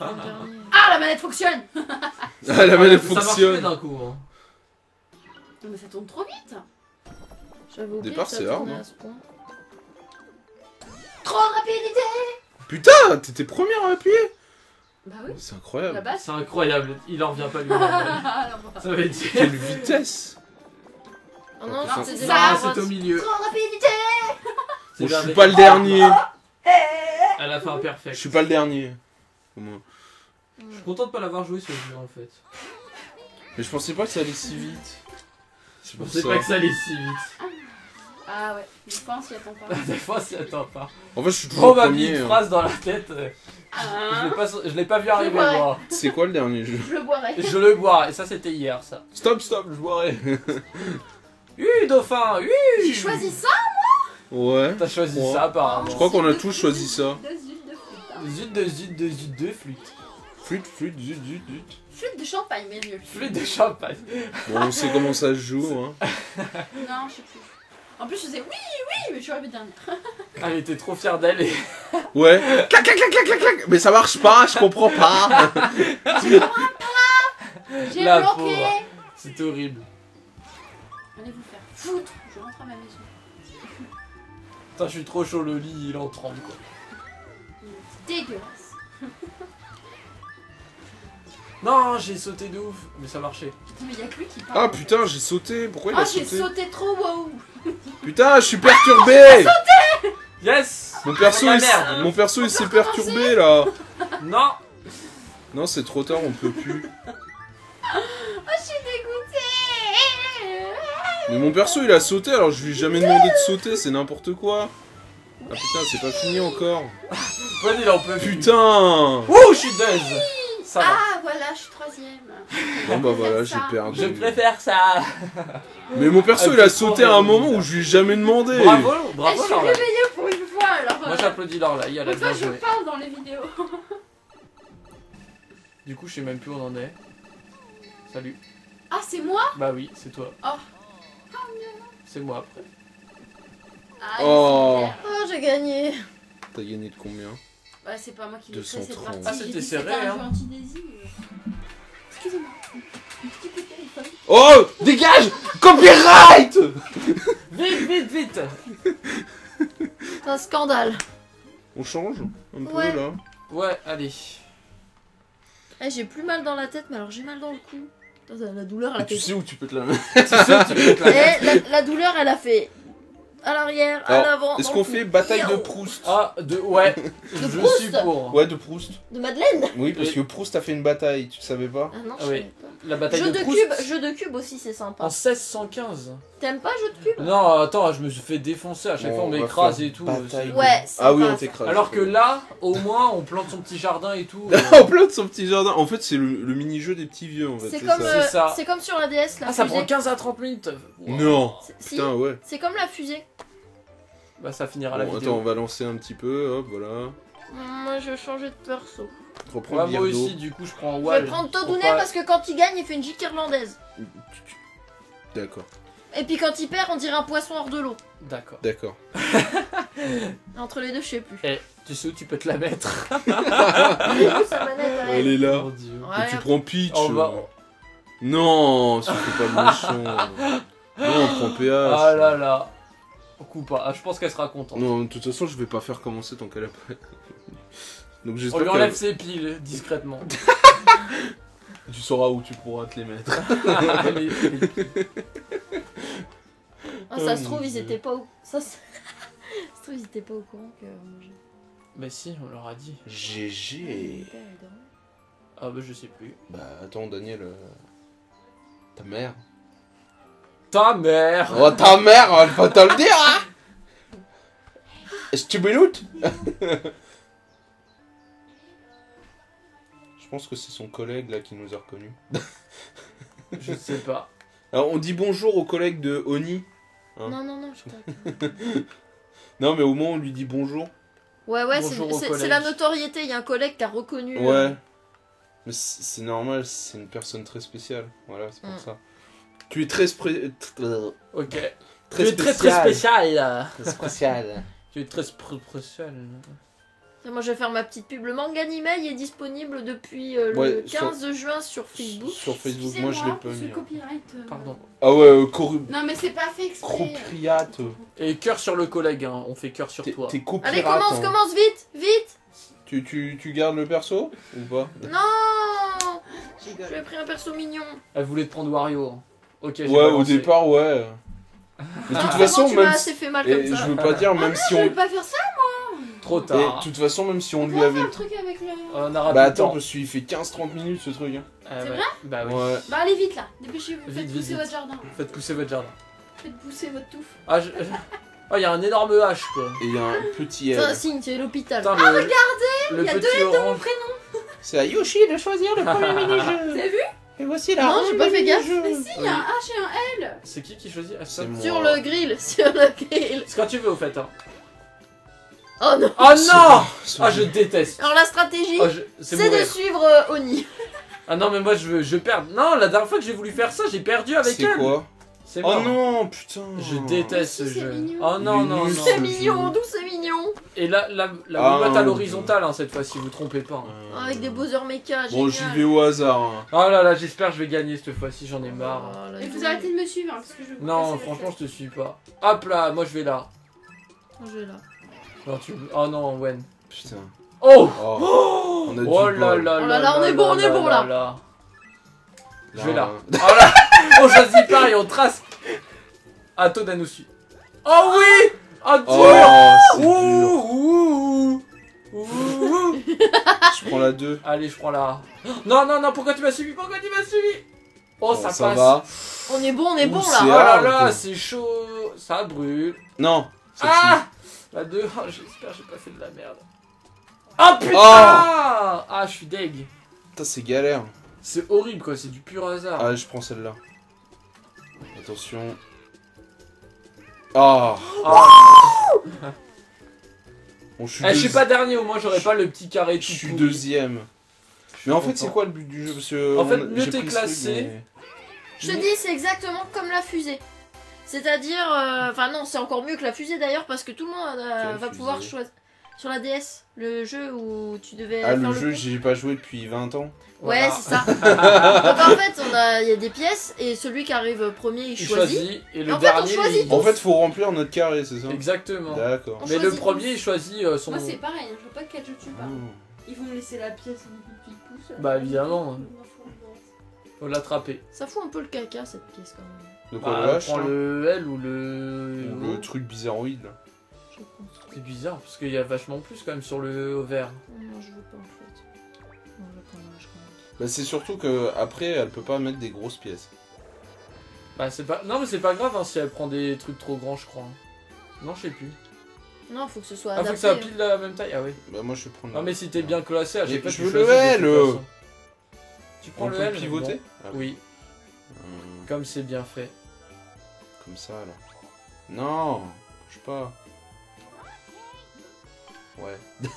Ah, la manette fonctionne (laughs) Ah, la manette Ça marche fonctionne d'un coup. Hein. Non, mais ça tourne trop vite. J'avais oublié départ, que ça c'est hard, tournait à ce point. Trop rapidité Putain, t'étais première à appuyer Bah oui, C'est incroyable. C'est incroyable, il en revient pas lui. Voilà. (laughs) ça veut dire. Quelle vitesse Oh non, c'est Ah, au milieu. Trop rapidité C'est Bon, Je suis pas le dernier Elle a fait un Je suis pas le dernier. Moi. Je suis content de pas l'avoir joué ce jeu en fait. Mais je pensais pas que ça allait si vite. Je pensais ça. pas que ça allait si vite. Ah ouais, je pense qu'il attend pas. (laughs) Des fois, s'y attend pas. En fait, je suis toujours Trop m'a premier. hein. phrase dans la tête. euh, Je l'ai pas, je l'ai pas vu arriver Ouais. moi. C'est quoi le dernier jeu Je le boirai. Je le bois, et ça c'était hier ça. Stop, stop, je boirai. Ui, dauphin, ui J'ai choisi ça Ouais. T'as choisi Ouais. ça apparemment. Je crois qu'on a tous choisi ça. Zut de flûte. hein. Zut de zut de zut flûte. Flûte, flûte, zut, zut, zut. Flûte de champagne, mais mieux. Flûte de champagne. Bon, on sait comment ça se joue. Hein. (laughs) Non, je sais plus. En plus, je faisais oui, oui, mais je suis arrivée dernière. Elle était trop fière d'elle et. Ouais. Clac, clac, clac, clac, clac, clac. Mais ça marche pas, je (laughs) comprends pas. J'ai La bloqué pauvre. C'est horrible. Allez vous faire foutre, je rentre à ma maison. Putain, je suis trop chaud, le lit il en tremble quoi. Dégueulasse. (laughs) Non, j'ai sauté de ouf, mais ça marchait. Mais y'a que lui qui parle. Ah putain, j'ai sauté. Pourquoi il Ah, a j'ai sauté sauté trop, wow Putain, je suis perturbé. (laughs) Yes Mon perso, la il, merde. mon perso, il s'est perturbé là. Non Non, c'est trop tard, on peut plus. Mais mon perso, il a sauté, alors je lui ai jamais demandé de sauter, c'est n'importe quoi. Ah putain, c'est pas fini encore. Vas-y, il en peut plus. Putain Ouh, je suis dead Ça va. Ah, voilà, je suis troisième. Bon bah voilà, j'ai perdu. Je préfère ça. Mais mon perso, il a sauté à un bien. moment où je lui ai jamais demandé. Bravo, Eh, je bravo suis réveillée pour une fois, alors. Moi j'applaudis Laura, elle a Une fois, bien je parle dans les vidéos. Du coup, je sais même plus où on en est. Salut. Ah, c'est moi? Bah oui, c'est toi. Oh. C'est moi après. Ah, Oh. Oh, j'ai gagné. T'as gagné de combien? Ouais, c'est pas moi qui l'ai fait cette 230. partie. Ah, c'était serré, hein. Excusez-moi. Peu. Oh Dégage Copyright Vite, vite, vite C'est un scandale. On change un peu Ouais. là. Ouais, allez. Eh, j'ai plus mal dans la tête, mais alors j'ai mal dans le cou. La douleur, elle a tu fait. sais où tu peux te la (laughs) mettre Tu sais, tu peux te la- Eh, la, la douleur, elle a fait. À l'arrière, à l'avant. Est-ce qu'on fait bataille de Proust Ah, de... Ouais, (laughs) De je Proust suis pour. Ouais, de Proust. De Madeleine Oui, parce que Proust a fait une bataille, tu savais pas Ah non, je oui. savais pas. La bataille Jeu de, de Proust. cube, jeu de cube aussi, c'est sympa. En 1615. T'aimes pas jeu de cube? Non, attends, je me suis fait défoncer. À chaque Bon, fois, on on va m'écrase faire et tout. bataille. c'est- Ouais, c'est Ah oui, on t'écrase. Alors que là, au moins, on plante son petit jardin et tout. (laughs) on plante son petit jardin. En fait, c'est le, le mini-jeu des petits vieux en fait. C'est c'est comme, ça. euh, C'est ça. c'est comme sur la DS, la Ah, ça fusée. prend 15 à 30 minutes. Wow. Non C'est- Si, Putain, ouais. c'est comme la fusée. Bah, ça finira la Bon, vidéo. attends, on va lancer un petit peu, hop, voilà. Moi, je vais changer de perso. Moi aussi, du coup, je prends Je Wall. vais prendre Todounet parce que quand il gagne, il fait une gigue irlandaise. D'accord, Et puis quand il perd, on dirait un poisson hors de l'eau. D'accord. d'accord. (laughs) Entre les deux, je sais plus. Eh, tu sais où tu peux te la mettre? (laughs) Elle est là. Dieu. Et tu prends Peach. On va- euh. Non, tu fais pas le méchant. (laughs) non, on prend PH. Ah là là. Coupe pas. Ah, je pense qu'elle sera contente. Non, de toute façon, je vais pas faire commencer tant qu'elle a pas. Donc On lui que enlève ses piles discrètement. (laughs) tu sauras où tu pourras te les mettre. (laughs) Ah, ça se trouve, ils étaient pas au... Ça se... (laughs) ça se trouve, ils étaient pas au courant que... j'ai- Bah si, on leur a dit. GG. dormi. Ah bah je sais plus. Bah attends, Daniel. euh, Ta mère. Ta mère Oh, ta mère, elle va te le dire, hein Est-ce que tu pense que c'est son collègue là qui nous a reconnus. (laughs) Je sais pas. Alors on dit bonjour au collègue de Oni. Hein Non, non, non, je. (laughs) Non mais au moins on lui dit bonjour. Ouais, ouais, c'est- la notoriété. Il y a un collègue qui a reconnu... euh, Ouais. Mais c'est normal, c'est une personne très spéciale. Voilà, c'est pour Mm. ça. Tu es très spré- Ok. très tu es très très spécial. Très spécial. Tu es très spécial. Moi, je vais faire ma petite pub. Le manga Animeil est disponible depuis euh, le Ouais, 15 juin sur Facebook. Sur Facebook, moi je l'ai pas ce mis. hein. copyright. euh, Pardon. Ah ouais, euh, corru- Non, mais c'est pas fait exprès. cropriate. Et cœur sur le collègue, hein. on fait cœur sur T'es toi. t'es. Allez, commence, hein. commence, vite, vite Tu, tu, tu gardes le perso ou pas? Non Je. J'avais pris un perso mignon. Elle voulait te prendre Wario. Ok, j'ai Ouais, au départ, ouais. Mais (laughs) de Ah, toute façon, tu même m'as si... assez fait mal et comme ça. je veux pas dire, même si Je on... vais pas faire ça. Trop Et de toute façon, même si on On lui va avait... faire un truc avec le. On aura Bah le attends, parce qu'il fait 15-30 minutes ce truc. Hein. Ah C'est ouais. vrai Bah oui. Ouais. Bah, allez vite là. Dépêchez-vous. Vite, Faites vite, pousser vite. votre jardin. Faites pousser votre jardin. Faites pousser votre touffe. Ah, je... Oh, il y a un énorme Hache quoi. Et il y a un petit C'est un L. signe, c'est l'hôpital. Le... Le il y a petit orange. C'est à Yoshi de choisir le premier (laughs) Vous mini-jeu. avez vu Et voici la Non, j'ai pas fait gaffe. Mais si, il y a un H et un L. C'est qui qui choisit ah, C'est ça moi. Sur le grill, (laughs) sur le grill. C'est quand tu veux au fait. Hein. Oh non Oh non Ah, je déteste. Alors la stratégie, Oh, je- C'est de mourir. suivre euh, Oni. Ah non, mais moi je veux, je perds. Non, la dernière fois que j'ai voulu faire ça, j'ai perdu avec C'est elle. quoi C'est Oh mort. non, putain. Je déteste ce si, c'est jeu. mignon. Oh non, Il est non, nul, non. C'est ce mignon, d'où c'est mignon. Et la, la, la Ah, Wiimote à non. l'horizontale, hein, cette fois-ci, vous trompez pas. hein. Euh, Avec des Bowser Mecha, Bon, j'y génial. vais au hasard. hein. Oh là là, j'espère que je vais gagner cette fois-ci, j'en ai marre. Oh, la Et vous arrêtez de me suivre hein, parce que je Non, franchement, je te suis pas. Hop là, moi je vais là. Je vais là. Non, tu... Oh non, Wen. Putain. Oh Oh, on a du Oh là bol. là Oh là là, on est bon, on est bon, là. Je vais là. (laughs) Oh là On choisit pas et on trace Ah, Toda nous suit. Oh oui Oh dur Oh, dur. Ouh, ouh, ouh, ouh. Je prends la 2. Allez, je prends la. (gasps) Non, non, non, pourquoi tu m'as suivi Pourquoi tu m'as suivi Oh, ça, ça passe. va. On est bon, on est Ouh, bon c'est Oh là. là là, c'est chaud. Ça brûle. Non. Ah La (laughs) 2, oh, j'espère que j'ai pas fait de la merde. Oh putain Oh Ah, je suis deg. Putain, c'est galère. C'est horrible quoi, c'est du pur hasard. Ah, je prends celle-là. Attention. Ah Ah. Bon, je suis, Eh, je suis pas dernier, au moins j'aurais pas le petit carré je tout suis pourri. deuxième. Je suis Mais en fait, c'est quoi le but du jeu? Parce que En fait, mieux t'es classé. mais- Je te dis, c'est exactement comme la fusée. C'est-à-dire, euh, enfin non, c'est encore mieux que la fusée d'ailleurs parce que tout le monde euh, va fusée pouvoir choisir. Sur la DS, le jeu où tu devais Ah, faire le jeu, coup. j'y ai pas joué depuis 20 ans. Ouais, Voilà. c'est ça. (laughs) Donc en fait, on a, il y a des pièces et celui qui arrive premier, il, Il choisit. choisit et le En fait, on dernier. choisit il- En fait, faut remplir notre carré, c'est ça? Exactement. D'accord. Mais le premier, il choisit euh, son. Moi, c'est pareil, hein, je vois pas quel jeu tu parles. Oh. Ils vont me laisser la pièce un petit pouce. Bah, évidemment. Faut l'attraper. Ça fout un peu le caca cette pièce quand même. De quoi Bah, le H prends là le L ou le. Ou le truc bizarroïde là. Je pense. C'est bizarre parce qu'il y a vachement plus quand même sur le vert. Non, je veux pas en fait. Non, je quand. Bah, c'est surtout que après, elle peut pas mettre des grosses pièces. Bah, c'est pas. Non, mais c'est pas grave hein, si elle prend des trucs trop grands, je crois. Non, je sais plus. Non, faut que ce soit Ah, faut que ça pile la même taille. Ah, oui. Bah, moi, je vais prendre. Non, mais si t'es bien classé, Mais j'ai pas je veux le L. Tu prends On le peut L pivoter bon. Ah, Oui, Hum, comme c'est bien fait. Comme ça là. Non, je sais pas. Ouais. (laughs)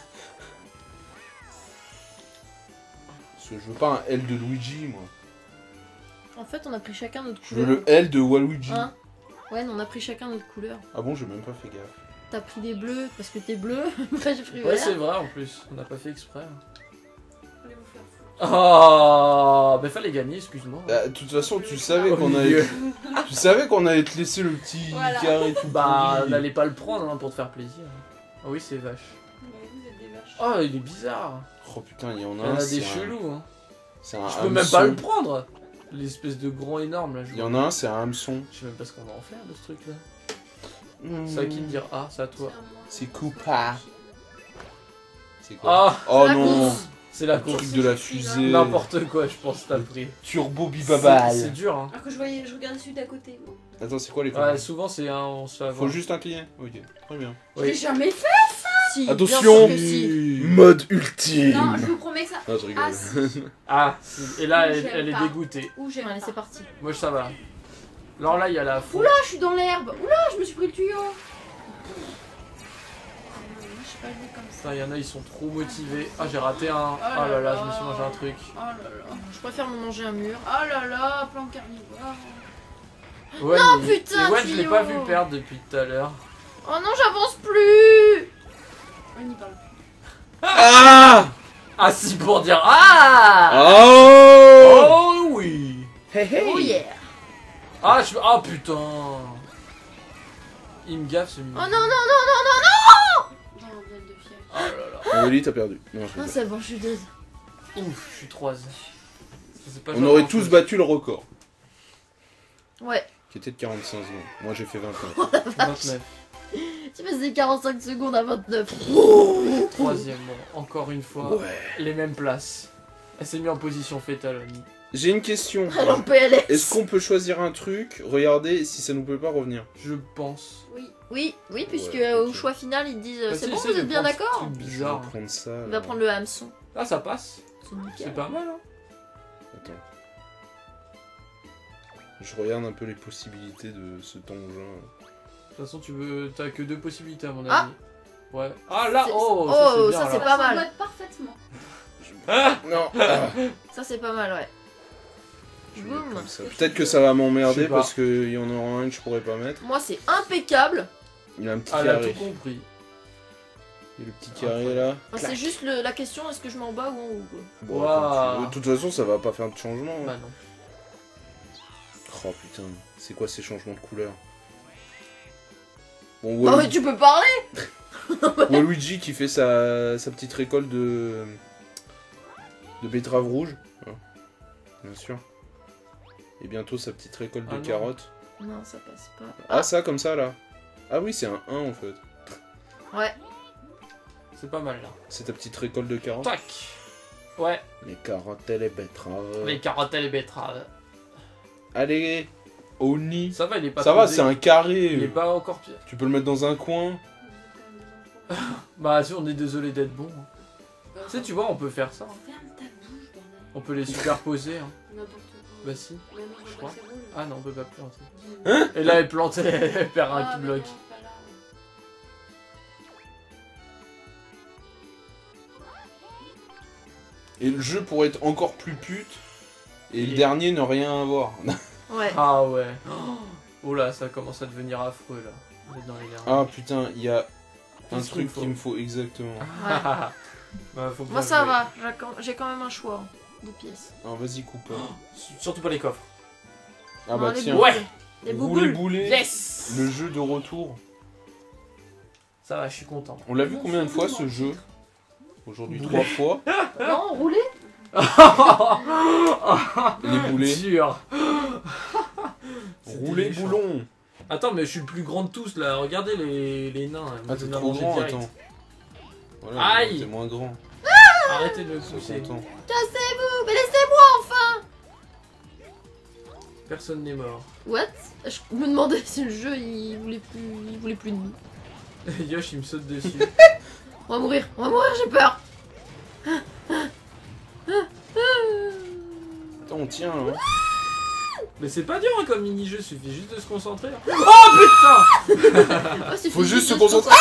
Parce que je veux pas un L de Luigi, moi. En fait, on a pris chacun notre Je veux couleur. le L de Waluigi. Hein? Ouais, non, on a pris chacun notre couleur. Ah bon, j'ai même pas fait gaffe. T'as pris des bleus parce que t'es bleu. Moi, j'ai pris Ouais, c'est vrai en plus. On n'a pas fait exprès. Allez Ah, bah fallait gagner, excuse-moi. Bah, de toute façon, tu savais qu'on allait. tu savais qu'on allait te laisser le petit Voilà. carré tout Bah, n'allez pas le prendre hein, pour te faire plaisir. Ah oui, c'est vache. Mais vous êtes des vaches. Oh, il est bizarre. Oh putain, il y en Il a y en un. a des chelous. Hein. C'est un Je peux même pas le prendre. L'espèce de grand énorme là. Je, Il y en a un, c'est un hameçon. je sais même pas ce qu'on va en faire de ce truc là. Mmh. C'est à qui de dire Ah, c'est à toi. C'est Koopa. C'est quoi Ah, Oh la non course. C'est la Le course. truc de la fusée. N'importe quoi, je pense, t'as pris. Turbo Bibabal. c'est dur hein. Alors que je voyais, je regardais celui d'à côté. moi. Attends, c'est quoi les Ouais, souvent c'est un. On se fait Faut juste un client Ok, très bien. Je Oui. l'ai jamais fait. Si, bien Attention. sûr que si. Mode ultime Non, je vous promets que ça. Non, je rigole. Ah si. (laughs) Ah, c'est- et là, elle, J'aime elle est pas. dégoûtée. Où j'aime Allez, pas. c'est parti. Moi, ça va. Alors là, il y a la fou. Oula, je suis dans l'herbe. Oula, je me suis pris le tuyau. Pas jouer comme ça. Putain, il y en a, ils sont trop motivés. Ah, j'ai raté un. Oh Ah là là là, là. je me suis mangé un truc. Oh là là. Je préfère me manger un mur. Oh là là, plan carnivore. Ouais, Non, mais- putain, et ouais, je l'ai pas vu perdre depuis tout à l'heure. Oh non, j'avance plus On y parle. Ah Ah, si, pour dire Ah Oh Oh oui Hey hey Oh yeah Ah, je. Ah putain Il me gaffe ce Oh mini. non, non, non, non, non, De fièvre. Oh là là. Aurélie, t'as perdu. Non, je non Ah, rigole. c'est bon, je suis dead. Ouf, je suis 3 On aurait tous battu le record, Ouais. qui était de 45 secondes. Moi, j'ai fait 29. 29. (laughs) Tu passes des 45 secondes à 29. Troisième, encore une fois, Ouais. les mêmes places. Elle s'est mise en position fétale. J'ai une question. (laughs) En PLS. Est-ce qu'on peut choisir un truc, regarder si ça nous peut pas revenir Je pense. Oui. Oui, oui, puisque Ouais, euh, au ok. choix final, ils disent euh, Bah, c'est bon, vous de êtes bien prendre ce d'accord truc Je vais bizarre. prendre ça. Il là. va prendre le hameçon. Ah, ça passe. C'est nickel. C'est pas mal, hein. Attends. Je regarde un peu les possibilités de cet engin. De toute façon, tu veux, t'as que deux possibilités à mon avis. Ah Ouais. Ah là, C'est- oh, oh, ça bien. ça, c'est là. pas mal. Ça s'emboîte parfaitement. Ah Non ah, (laughs) Ça, c'est pas mal, ouais. je vais mettre Boum. comme ça. Peut-être que ça va Je m'emmerder sais pas. parce qu'il y en aura un que je pourrais pas mettre. Moi, c'est impeccable. Il a un petit Ah, elle a carré. tout compris. Il y a le petit carré là. Enfin, c'est juste le- la question est-ce que je mets en bas ou en haut quoi. Bon. De toute façon, ça va pas faire de changement. hein. Bah non. Oh putain, c'est quoi ces changements de couleur Bon, Walu- mais tu peux parler (laughs) Waluigi qui fait sa, sa petite récolte de de betteraves rouges, hein, bien sûr. Et bientôt sa petite récolte Ah de non. carottes. Non, ça passe pas. Ah, ça comme ça là. Ah oui, c'est un 1 en fait. Ouais. C'est pas mal là. C'est ta petite récolte de carottes. Tac Ouais, Les carottes et les betteraves. les carottes et les betteraves. Allez, Oni. Ça va, il est pas Ça va, c'est un carré. Il est pas encore pire. Tu peux le mettre dans un coin. (laughs) Bah, si, on est désolé d'être bon. hein. Tu sais, tu vois, on peut faire ça. hein. Ferme ta bouche, bordel. On peut les superposer. Hein. Bah, si. Je crois. Ah non, on peut pas planter. Hein Et là, elle plante, (laughs) elle perd un Ah, pas là. Et le jeu pourrait être encore plus pute. Et le dernier ne rien avoir. (laughs) Ouais. Ah ouais. (gasps) Oh là, ça commence à devenir affreux là. On est dans les derniers. Ah putain, il y a Un truc qu'il me faut exactement. Ouais. (laughs) Bah, faut Moi ça jouer. va, j'ai quand même un choix de pièces. Alors vas-y, coupe. Surtout pas les coffres. Ah Non, bah les tiens. boules. Ouais. Les Roulez bouboules. boulet. Yes Le jeu de retour. Ça va, je suis content. On l'a vu combien de fois ce jeu? Aujourd'hui Boulet. trois fois. (laughs) Non, roulé Les boulets. Dur. Roulez méchant. boulon. Attends, mais je suis le plus grand de tous là. Regardez les, les nains. Ah t'es trop grand, direct. attends. Voilà, Aïe. t'es moins grand. Arrêtez de me Sois pousser. content. Cassez-vous, Personne n'est mort. What? Je me demandais si le jeu il voulait plus, il voulait plus de nous. (laughs) Yosh, il me saute dessus. (laughs) On va mourir, on va mourir, j'ai peur. Attends, on tient là. (laughs) mais c'est pas dur hein, comme mini-jeu, suffit juste de se concentrer. Oh putain Oh, Faut juste se concentrer.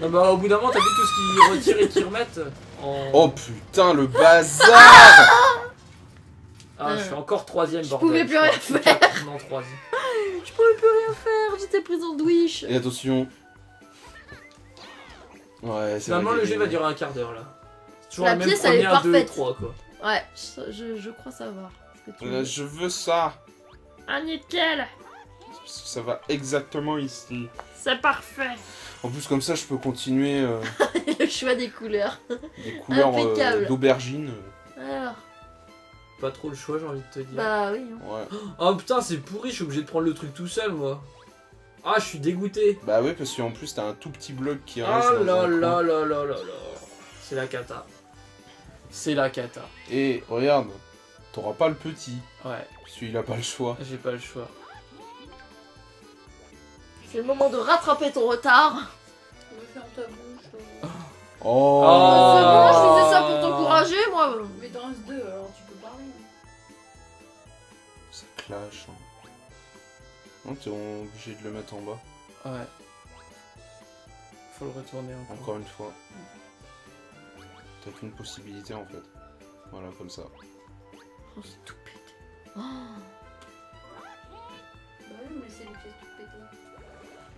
Non bah au bout d'un moment t'as vu tout ce qu'ils retirent et qu'ils remettent en... Oh putain, le bazar (laughs) Ah je suis encore troisième Je bordel. pouvais plus rien quatre- Non troisième. Je pouvais plus rien faire, j'étais prise en douche. Et attention. Ouais, c'est Finalement vrai le jeu va durer un quart d'heure là. C'est toujours La le même pièce, elle est premier, un, deux et parfaite. trois quoi. Ouais, je, je, je crois savoir. ce que tu Euh, veux. Je veux ça. Ah nickel Parce que Ça va exactement ici. C'est parfait En plus, comme ça, je peux continuer euh, (laughs) Le choix des couleurs. des couleurs euh, Impeccable. d'aubergine. Alors, Pas trop le choix j'ai envie de te dire. bah oui. hein. Ouais. Oh putain c'est pourri, je suis obligé de prendre le truc tout seul moi. Ah je suis dégoûté. Bah oui, parce qu'en plus, t'as un tout petit bloc qui reste. Oh dans là un coin. là là là là là. C'est la cata. C'est la cata. Et regarde, t'auras pas le petit. Ouais, Parce qu'il a pas le choix. j'ai pas le choix. C'est le moment de rattraper ton retard. Faire ta bouche. euh. Oh, Oh. C'est bon, je faisais ça pour t'encourager, moi. Mais dans ce 2, alors tu peux parler. Ça clash. hein. Non, t'es obligé de le mettre en bas. Ouais. Faut le retourner encore. Encore une fois. T'as qu'une possibilité en fait. Voilà, comme ça. Oh, c'est tout pété. Oh. Bah oui, mais c'est les pièces toutes pétées.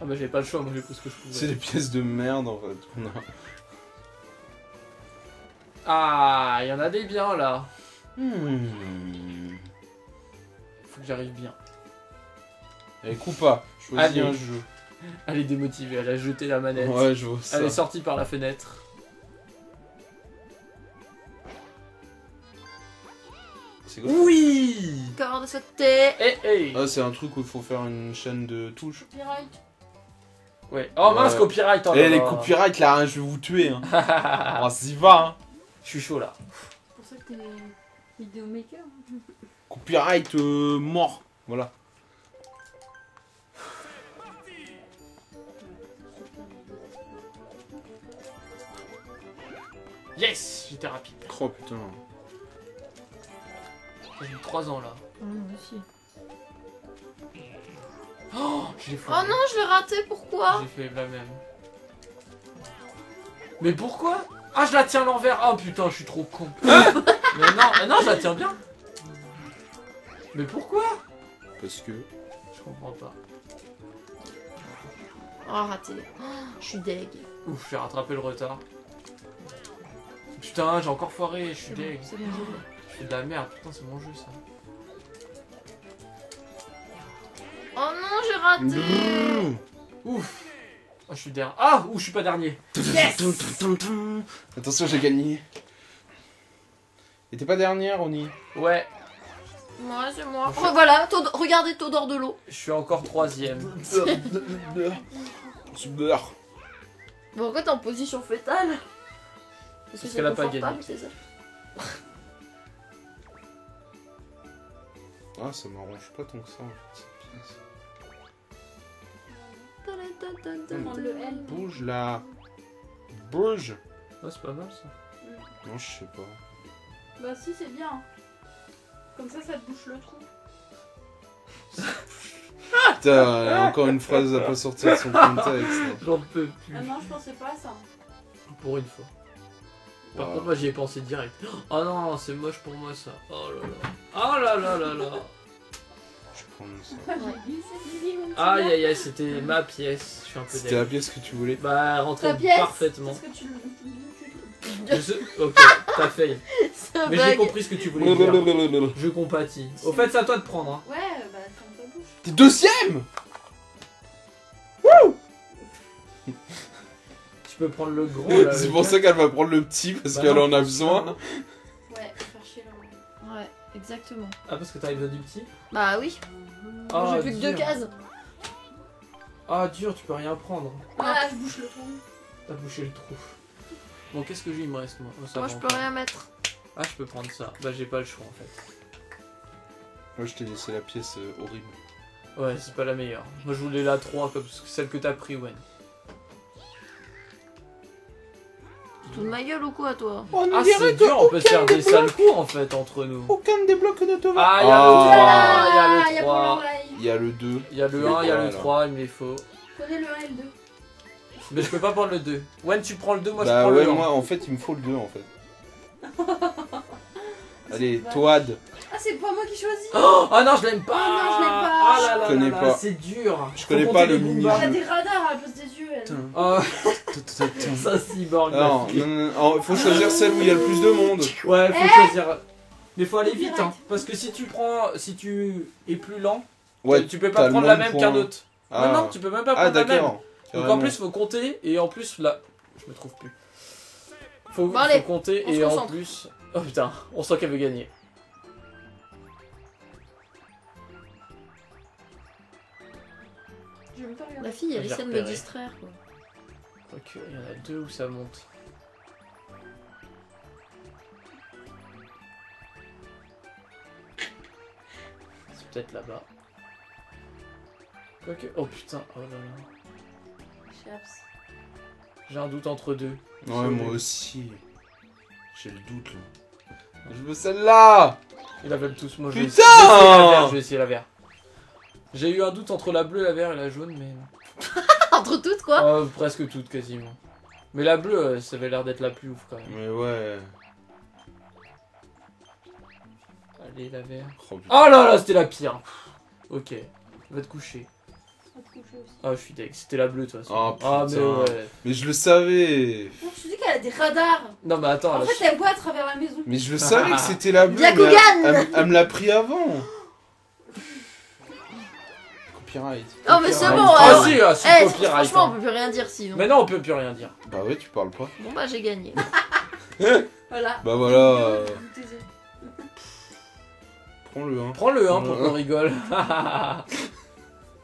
Ah bah j'avais pas le choix, moi j'ai pris ce que je C'est pouvais. des pièces de merde en fait. qu'on a. Ah, il y en a des biens là. Hmm. Faut que j'arrive bien. Allez, Koopa, choisis Allez. un jeu. Elle est démotivée, elle a jeté la manette. Ouais, je vois ça. Elle est sortie par la fenêtre. C'est quoi Oui sauter. Eh eh Ah, c'est un truc où il faut faire une chaîne de touches. Ouais. Oh mince, Ouais. copyright oh Eh, les là. copyrights là, hein, je vais vous tuer. Hein. (laughs) On s'y va. Hein. Je suis chaud là. C'est pour ça que t'es vidéomaker. Copyright euh, mort. Voilà. Yes J'étais rapide. Oh putain. J'ai eu 3 ans là. Aussi. Oh, Oh non, je l'ai raté, pourquoi J'ai fait la même. Mais pourquoi Ah, je la tiens à l'envers. Oh putain, je suis trop con. (laughs) mais non, mais non, je la tiens bien. Mais pourquoi Parce que. Je comprends pas. Oh, raté. Oh, je suis deg. Ouf, j'ai rattrapé le retard. Putain, j'ai encore foiré, je suis C'est bon, deg. c'est bon. Je fais de la merde, putain, c'est mon jeu ça. Oh non, j'ai raté. Ouf Oh, je suis dernier. Ah Ouh, je suis pas dernier. Yes Attention, j'ai gagné. Et t'es pas dernière, Oni Ouais, Moi, c'est moi. Oh, voilà, regardez Todor de l'eau. je suis encore troisième. (laughs) Beurre. Bon, pourquoi t'es en position fétale Parce, que Parce c'est qu'elle a pas gagné. c'est ça Ah, ça m'arrange pas tant que ça en fait, le L. Bouge là. Bouge. Oh, c'est pas mal ça. Non, je sais pas. Bah si, c'est bien. Comme ça, ça te bouche le trou. (laughs) Putain, encore une phrase à pas sortir de son contexte. J'en peux plus. Ah non, je pensais pas à ça. Pour une fois. Par Wow. contre, moi j'y ai pensé direct. Oh non, c'est moche pour moi ça. Oh là là. Oh là là là là. Petit Aïe aïe aïe, c'était ma pièce. Je suis un peu C'était la pièce que tu voulais. Bah, elle rentrait Ta pièce parfaitement. Parce que tu le. Je sais- Ok, t'as fait. Ça Mais j'ai bug. compris ce que tu voulais dire. Je compatis. Au fait, c'est à toi de prendre. Hein. Ouais, bah, ferme ta bouche. T'es deuxième Tu peux prendre le gros là. C'est le pour gars. ça qu'elle va prendre le petit parce Bah qu'elle non. en a besoin. Ouais, faire chier là. Ouais, exactement. Ah, parce que t'as besoin du petit? Bah oui, Ah, j'ai plus que deux dur. cases. Ah, dur, tu peux rien prendre. Voilà, je bouche le trou. T'as bouché le trou. Bon, qu'est-ce que j'ai Il me reste moi. Oh, ça Moi va je peux encore. rien mettre. Ah, je peux prendre ça. Bah, j'ai pas le choix en fait. Moi je t'ai laissé la pièce euh, horrible. Ouais, c'est pas la meilleure. Moi, je voulais la 3 comme celle que t'as pris, Wen. Tout de ma gueule ou quoi toi On Ah, c'est dur, on peut se faire des sales coups en fait entre nous. Aucun des blocs de tomates. Ah, il y a Ah. le 3, il y a le pour 3. l'oreille. Il y a le 2. Il y a le 1, il y a le Voilà. 3, il me les faut. Prenez le 1 et le 2. Mais je peux pas prendre le 2. Wen, tu prends le 2, moi je bah prends ouais, le 1. moi en fait il me faut le 2 en fait. (laughs) Allez, Toad. Ah, c'est pas moi qui choisis. Oh, ah non, je l'aime pas Oh non, je l'aime pas. Ah là là Je connais là pas. c'est dur Je Faut connais compter pas les le Goombas. mini-jeu. Elle a des radars à la place des yeux, elle. Putain. Oh, (laughs) ça cyborg. non, non, non, il faut choisir celle où il y a le plus de monde. Ouais, faut Eh choisir. Mais faut aller vite, hein. Parce que si tu prends. Si tu es plus lent, Ouais, tu peux t'as pas le prendre moins la de même qu'un autre. Ah, Non, non, tu peux même pas ah prendre la même. d'accord. Donc en Carrément. plus, faut compter et en plus là. Je me trouve plus. Faut, Bon, allez, faut compter on se et en concentre. plus. Oh putain, on sent qu'elle veut gagner. Même. La fille elle J'ai essaie de me repéré. distraire quoi. Quoique, il y en a deux où ça monte. C'est peut-être là-bas. Quoique. Oh putain, oh là là. Chaps. J'ai un doute entre deux. Ouais, moi aussi. J'ai le doute là. Je veux celle-là Ils la veulent tous, moi je vais Putain essayer- je vais essayer la verte, je vais essayer la verte. J'ai eu un doute entre la bleue, la verte et la jaune, mais. (laughs) Entre toutes quoi Oh, presque toutes quasiment. Mais la bleue, euh, ça avait l'air d'être la plus ouf quand même. Mais ouais. Allez, la verte. Oh. Oh là là, c'était la pire. Ok, va te coucher. Ah, je suis deg. C'était la bleue, de toute façon. Oh, ah, mais ouais. Mais je le savais. Non, je te dis qu'elle a des radars. Non, mais attends, En là, fait, elle voit à travers la maison. Mais je le savais que c'était la (laughs) bleue. Byakugan mais elle, elle- elle me l'a pris avant. Copyright. Oh mais c'est bon Ah, alors si, ah, si, Eh, copyright, franchement hein. on peut plus rien dire sinon. Mais non, on peut plus rien dire. Bah ouais, tu parles pas. Bon bah j'ai gagné. (laughs) Voilà. Bah voilà. euh. (laughs) Prends-le hein. Prends-le, hein, pour qu'on rigole. (laughs)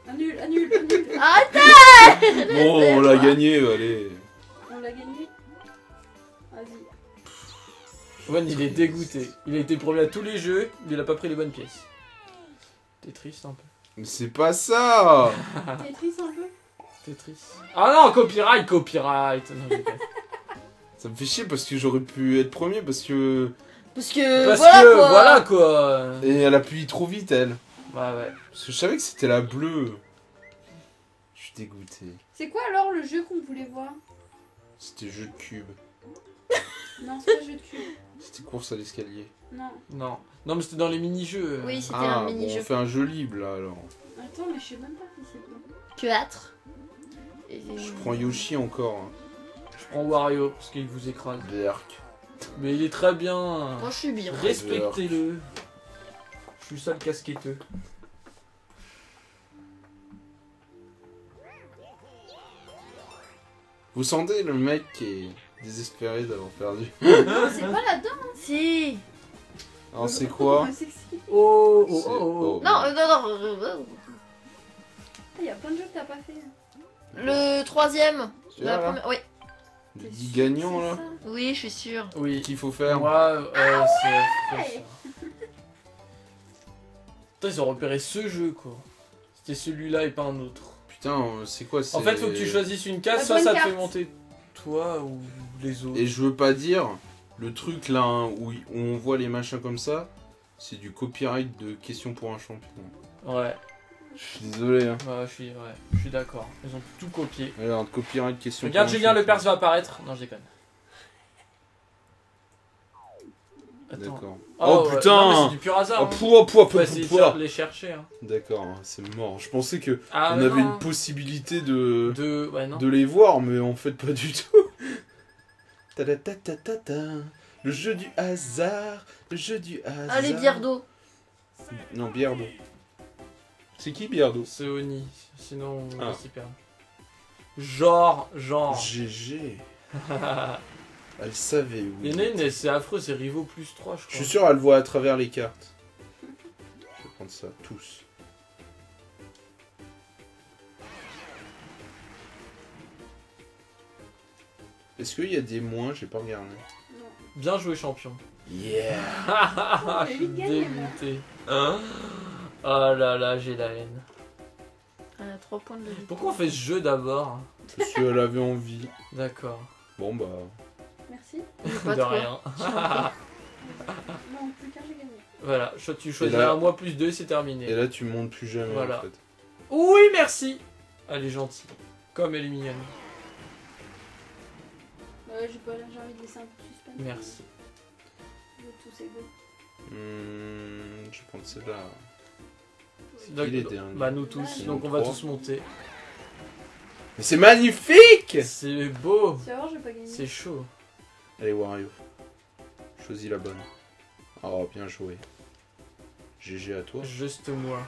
Annule, annule, annule. Arrêtez Bon, on l'a gagné, allez. On l'a gagné. Vas-y. Wen, il est dégoûté. Il a été premier à tous les jeux, mais il a pas pris les bonnes pièces. T'es triste un peu. Mais c'est pas ça (laughs) T'es triste un peu? T'es triste. Ah non, copyright, copyright. Non. (laughs) Ça me fait chier parce que j'aurais pu être premier parce que... Parce que Parce voilà que, quoi voilà quoi. Et elle appuie trop vite, elle. Bah ouais. Parce que je savais que c'était la bleue. Je suis dégoûté. C'est quoi alors le jeu qu'on voulait voir? C'était jeu de cube. Non, c'est pas jeu de cul. C'était course à l'escalier. Non. Non. Non, mais c'était dans les mini-jeux. Oui c'était Ah, un bon, mini-jeu. on fait un jeu libre là alors. Attends, mais je sais même pas qui c'est. quoi. Théâtre. Et- Je prends Yoshi encore. hein. Je prends Wario, parce qu'il vous écrase. Berk. Mais il est très bien. Moi je suis bien. Respectez-le. Je suis ça le casquetteux. Vous sentez le mec qui est désespéré d'avoir perdu? Non, c'est pas là-dedans? Si. Alors c'est quoi C'est que si. Oh, oh, C'est- oh, oh. oh. Non euh, non non. euh, euh, Il y a plein de jeux que t'as pas fait. Le troisième. La première. Oui. Les T'es 10 sûr gagnants là c'est Oui je suis sûre. Oui. Qu'il faut faire Moi, euh, c'est ouais ça. (laughs) Putain, ils ont repéré ce jeu, quoi. C'était celui-là et pas un autre. Putain, euh, c'est quoi c'est- En fait, faut que tu choisisses une case, La soit bonne ça te carte. fait monter toi ou les autres. Et je veux pas dire, le truc là hein, où, on voit les machins comme ça, c'est du copyright de questions pour un champion. Ouais, Je suis désolé. Hein. ouais, je suis, ouais, je suis d'accord. Ils ont tout copié. Alors, copyright question Regarde, pour un Julien champion. Lepers va apparaître. Non, je déconne. D'accord. Oh, Oh, putain Non, mais c'est du pur hasard. Oh, hein. pouah, pouah, pouah, pouah. les chercher. Hein. D'accord, c'est mort. Je pensais que Ah, on avait non. une possibilité de... De. Ouais, non. de les voir, mais en fait pas du tout. Le jeu du hasard, le jeu du hasard. Allez, d'eau. Non, Biardo. C'est qui Biardo C'est Oni. Sinon, on Ah. va s'y perdre. Genre, genre. GG. (laughs) Elle savait où. Il y en a une, elle, c'est affreux, c'est Rivo plus 3, je Je crois. suis sûr, elle voit à travers les cartes. Je vais prendre ça, tous. Est-ce qu'il y a des moins J'ai pas regardé. Non. Bien joué, champion. Yeah (laughs) je suis dégoûté. Hein Oh là là, j'ai la haine. Euh, 3 points de vie. Pourquoi on fait ce jeu d'abord Parce qu'elle avait envie. D'accord. Bon bah. Merci. Pas de rien. Non, plus qu'un, j'ai gagné. Voilà, tu choisis là- un mois plus deux, c'est terminé. Et là, tu montes plus jamais Voilà. en fait. Oui, merci Elle est gentille. Comme elle est mignonne. Ouais, j'ai pas j'ai envie de laisser un peu de suspense. Merci. Je veux tous égaux. Hmm, je vais prendre celle-là. Donc- les derniers Bah nous tous, C'est donc on va trois. tous monter. Mais c'est magnifique C'est beau Tu vas voir, j'ai pas gagné. C'est chaud. Allez, Wario. Choisis la bonne. Oh, bien joué. GG à toi. Juste moi.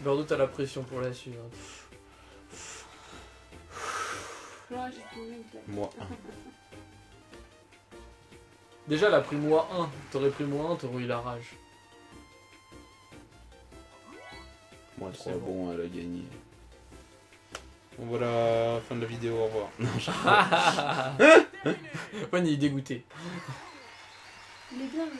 Bordeaux, t'as la pression pour la suivante. Ouais, j'ai trouvé une plaque. Moi, un. (laughs) Déjà, elle a pris moi 1. T'aurais pris moi 1, t'aurais eu la rage. Moi, C'est 3. bon. Bon, elle a gagné. Bon, voilà, fin de la vidéo, au revoir. Non, je- (laughs) Ouais, il est dégoûté. Il est bien, le.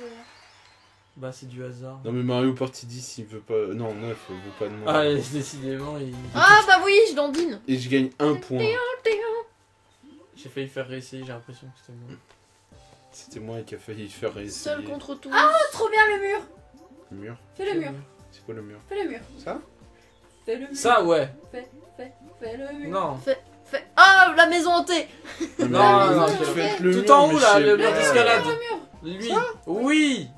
Bah, c'est du hasard. non, mais Mario Party 10, il veut pas. Non, 9, il veut pas de moi. Ah, (laughs) décidément, il... Ah bah oui, je dandine. Et je gagne un point. J'ai failli faire réessayer, j'ai l'impression que c'était moi. C'était moi qui a failli faire réessayer. Seul contre tous. Oh, trop bien le mur Le mur Fais le mur. C'est quoi le mur? Fais le mur. Ça? Fais le mur. Ça, ouais. Fais, fais, fais le mur. Non. Fait... Ah, la maison hantée. Non, Non, non, tu fais le Tout mur, en haut, là, le mur d'escalade. Lui. Oui.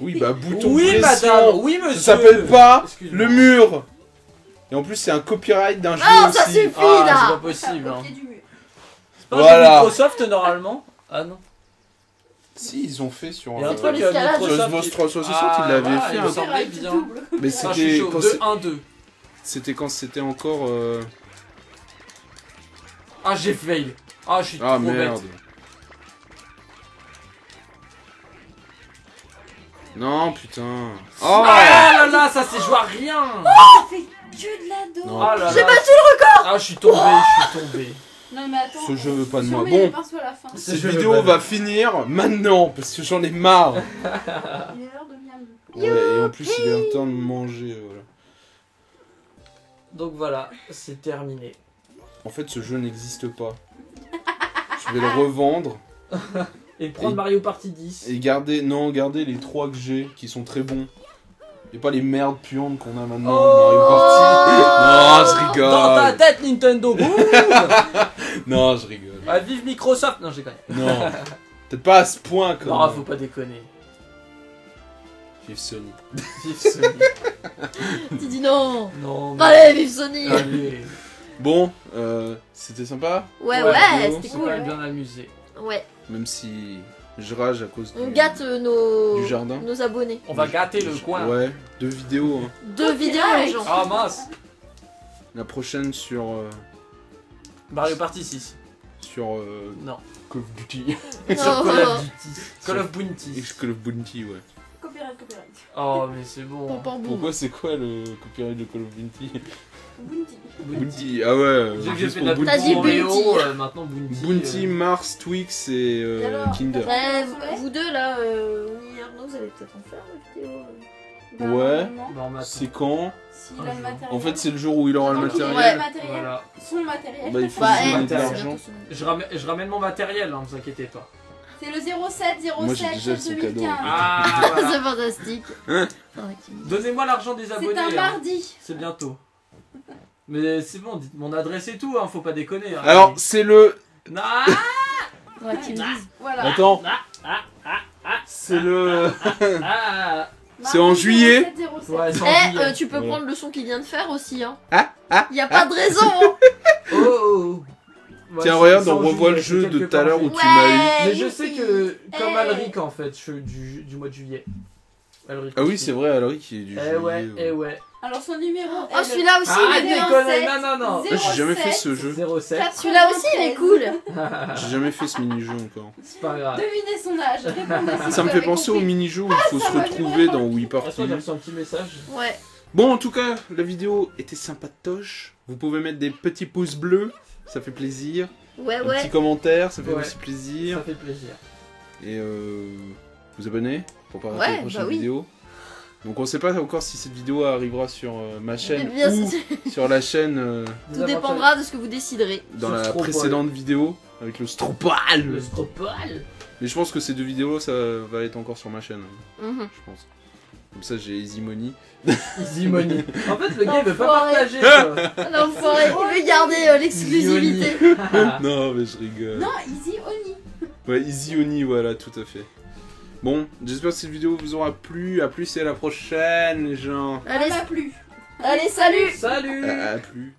Oui, bah, bouton Oui, pression. madame. Oui, monsieur. Ça s'appelle pas le mur. Et en plus, c'est un copyright d'un jeu Ah, ça aussi. suffit Ah, c'est pas là. possible. Hein. C'est pas Voilà. chez Microsoft normalement Ah non. Si, ils ont fait sur. Il y a un euh, truc euh, Sur Microsoft. Xbox qui- 360, Ah, il l'avait voilà, fait. il un- me semblait Copyright bien. Mais Ah, je suis c'était chaud. quand 2, c'est- 1, 2. c'était quand c'était encore. euh, Ah, j'ai fail. Ah, je suis Ah trop merde. bête. Non, putain. Oh Ah là là, ça c'est joué à rien. Que de la dos. Non. Ah là J'ai là. battu Ah, je suis tombé, je suis tombé. Non, mais attends. Ce jeu veut pas de moi. Bon. partout à la fin. C'est Cette jeu vidéo le va finir maintenant parce que j'en ai marre. (laughs) Il est l'heure de bleu. Ouais, et en plus, il est en train de manger. Voilà. Donc voilà, c'est terminé. En fait, ce jeu n'existe pas. Je vais le revendre (laughs) Et prendre Et- Mario Party 10. et garder. Non, garder les trois que j'ai qui sont très bons. Et pas les merdes puantes qu'on a maintenant Oh Mario Party. (laughs) Non, je Dans ta rigole. tête, Nintendo. (laughs) Non, je rigole. ah, vive Microsoft. Non, j'ai quand même. Non. (laughs) Peut-être pas à ce point quand Non, même. faut pas déconner. Vive Sony. Vive Sony. Tu dis non. non, mais... Allez, vive Sony. Allez. Bon, euh, c'était sympa. Ouais, Ouais, ouais, on c'était s'est cool. quand même bien amusé. Ouais, Même si je rage à cause on du, gâte euh, nos... du jardin. nos abonnés. On va gâter le coin. Ouais, deux vidéos. hein. Deux vidéos, les gens. Ah mince. La prochaine sur. euh, Mario Party 6. sur. euh, Non. Call of Duty. (laughs) Sur Call of Duty. Call of Bounty. Call of Bounty, ouais. Copyright, copyright. Oh, mais c'est bon. Pom, pom, boum. Pourquoi c'est quoi le copyright de Call of Duty? Bounty. Bounty, ah ouais. J'ai que j'ai juste fait de pour la T'as dit Bounty. Bounty. Euh, maintenant Bounty. Bounty, euh, Mars, Twix et, euh, Et alors, Kinder. Bah, vous deux là, euh, et Arnaud, vous allez peut-être en faire la vidéo. euh. Bah, Ouais. maintenant. C'est quand S'il a le matériel. En fait, c'est le jour où il aura le matériel. Ouais. matériel. Voilà. Son matériel. Bah, il faut Bah, donner de c'est l'argent. Je ramène, je ramène mon matériel, hein, vous inquiétez pas. C'est le 07 Moi, j'ai 07 déjà son cadeau. 2015. Ah, (laughs) voilà. C'est fantastique. Hein Donnez-moi l'argent des C'est abonnés. un hein. mardi. C'est bientôt. Mais c'est bon, dites mon adresse et tout, hein, faut pas déconner. hein. Alors, c'est le. Non Faudrait qu'il me dise. Voilà. Attends, Ah, ah, ah. C'est le. Ah, (laughs) C'est en juillet 0707. ouais, c'est en Eh, euh, tu peux prendre le son qu'il vient de faire aussi, hein. Ah, ah, Y a pas de raison, hein. (laughs) Oh, oh. Ouais, Tiens, c'est- regarde, c'est on en revoit le jeu c'est de quelque tout à part en l'heure où juillet. tu m'as eu. Mais je sais que, comme Eh. Alric en fait, je- du, du mois de juillet. Alric Ah oui, aussi. c'est vrai, Alric qui est du. Eh juillet, ouais. eh ouais. Alors son numéro est Oh, celui-là aussi, Ah, il est conneries, non, non, non. Ah, j'ai jamais fait ce jeu. 07. Celui-là aussi, il est cool. (laughs) J'ai jamais fait ce mini-jeu encore. C'est pas grave. Devinez son âge, répondez Ça me fait penser au mini-jeu où il faut se ça va, retrouver j'ai dans Wii Attends, Party. j'ai reçu un petit message. Ouais. Bon, en tout cas, la vidéo était sympatoche. Vous pouvez mettre des petits pouces bleus, ça fait plaisir. Ouais, Un petit ouais. commentaire, ça fait Ouais. aussi plaisir. Ça fait plaisir. Et euh, vous abonner pour pas rater Ouais, les prochaines bah oui. vidéos. Donc on sait pas encore si cette vidéo arrivera sur euh, ma chaîne Bien, ou c'est- (laughs) sur la chaîne euh, Tout dépendra de ce que vous déciderez. dans Sur la Stropole. précédente vidéo avec le Stropal. Le stropal. Mais je pense que ces deux vidéos ça va être encore sur ma chaîne, Mhm. je pense. Comme ça j'ai Easy Money. Easy money. En fait, le gars il veut pas Enfoiré. partager. quoi. Ah, L'enfoiré, il veut garder euh, l'exclusivité. Ah. (laughs) non mais je rigole. Non, Easy Oni. Ouais, Easy Oni, voilà, tout à fait. Bon, j'espère que cette vidéo vous aura plu. À plus et à la prochaine, les gens. Allez, m'a plu. allez, salut Salut À, à plus.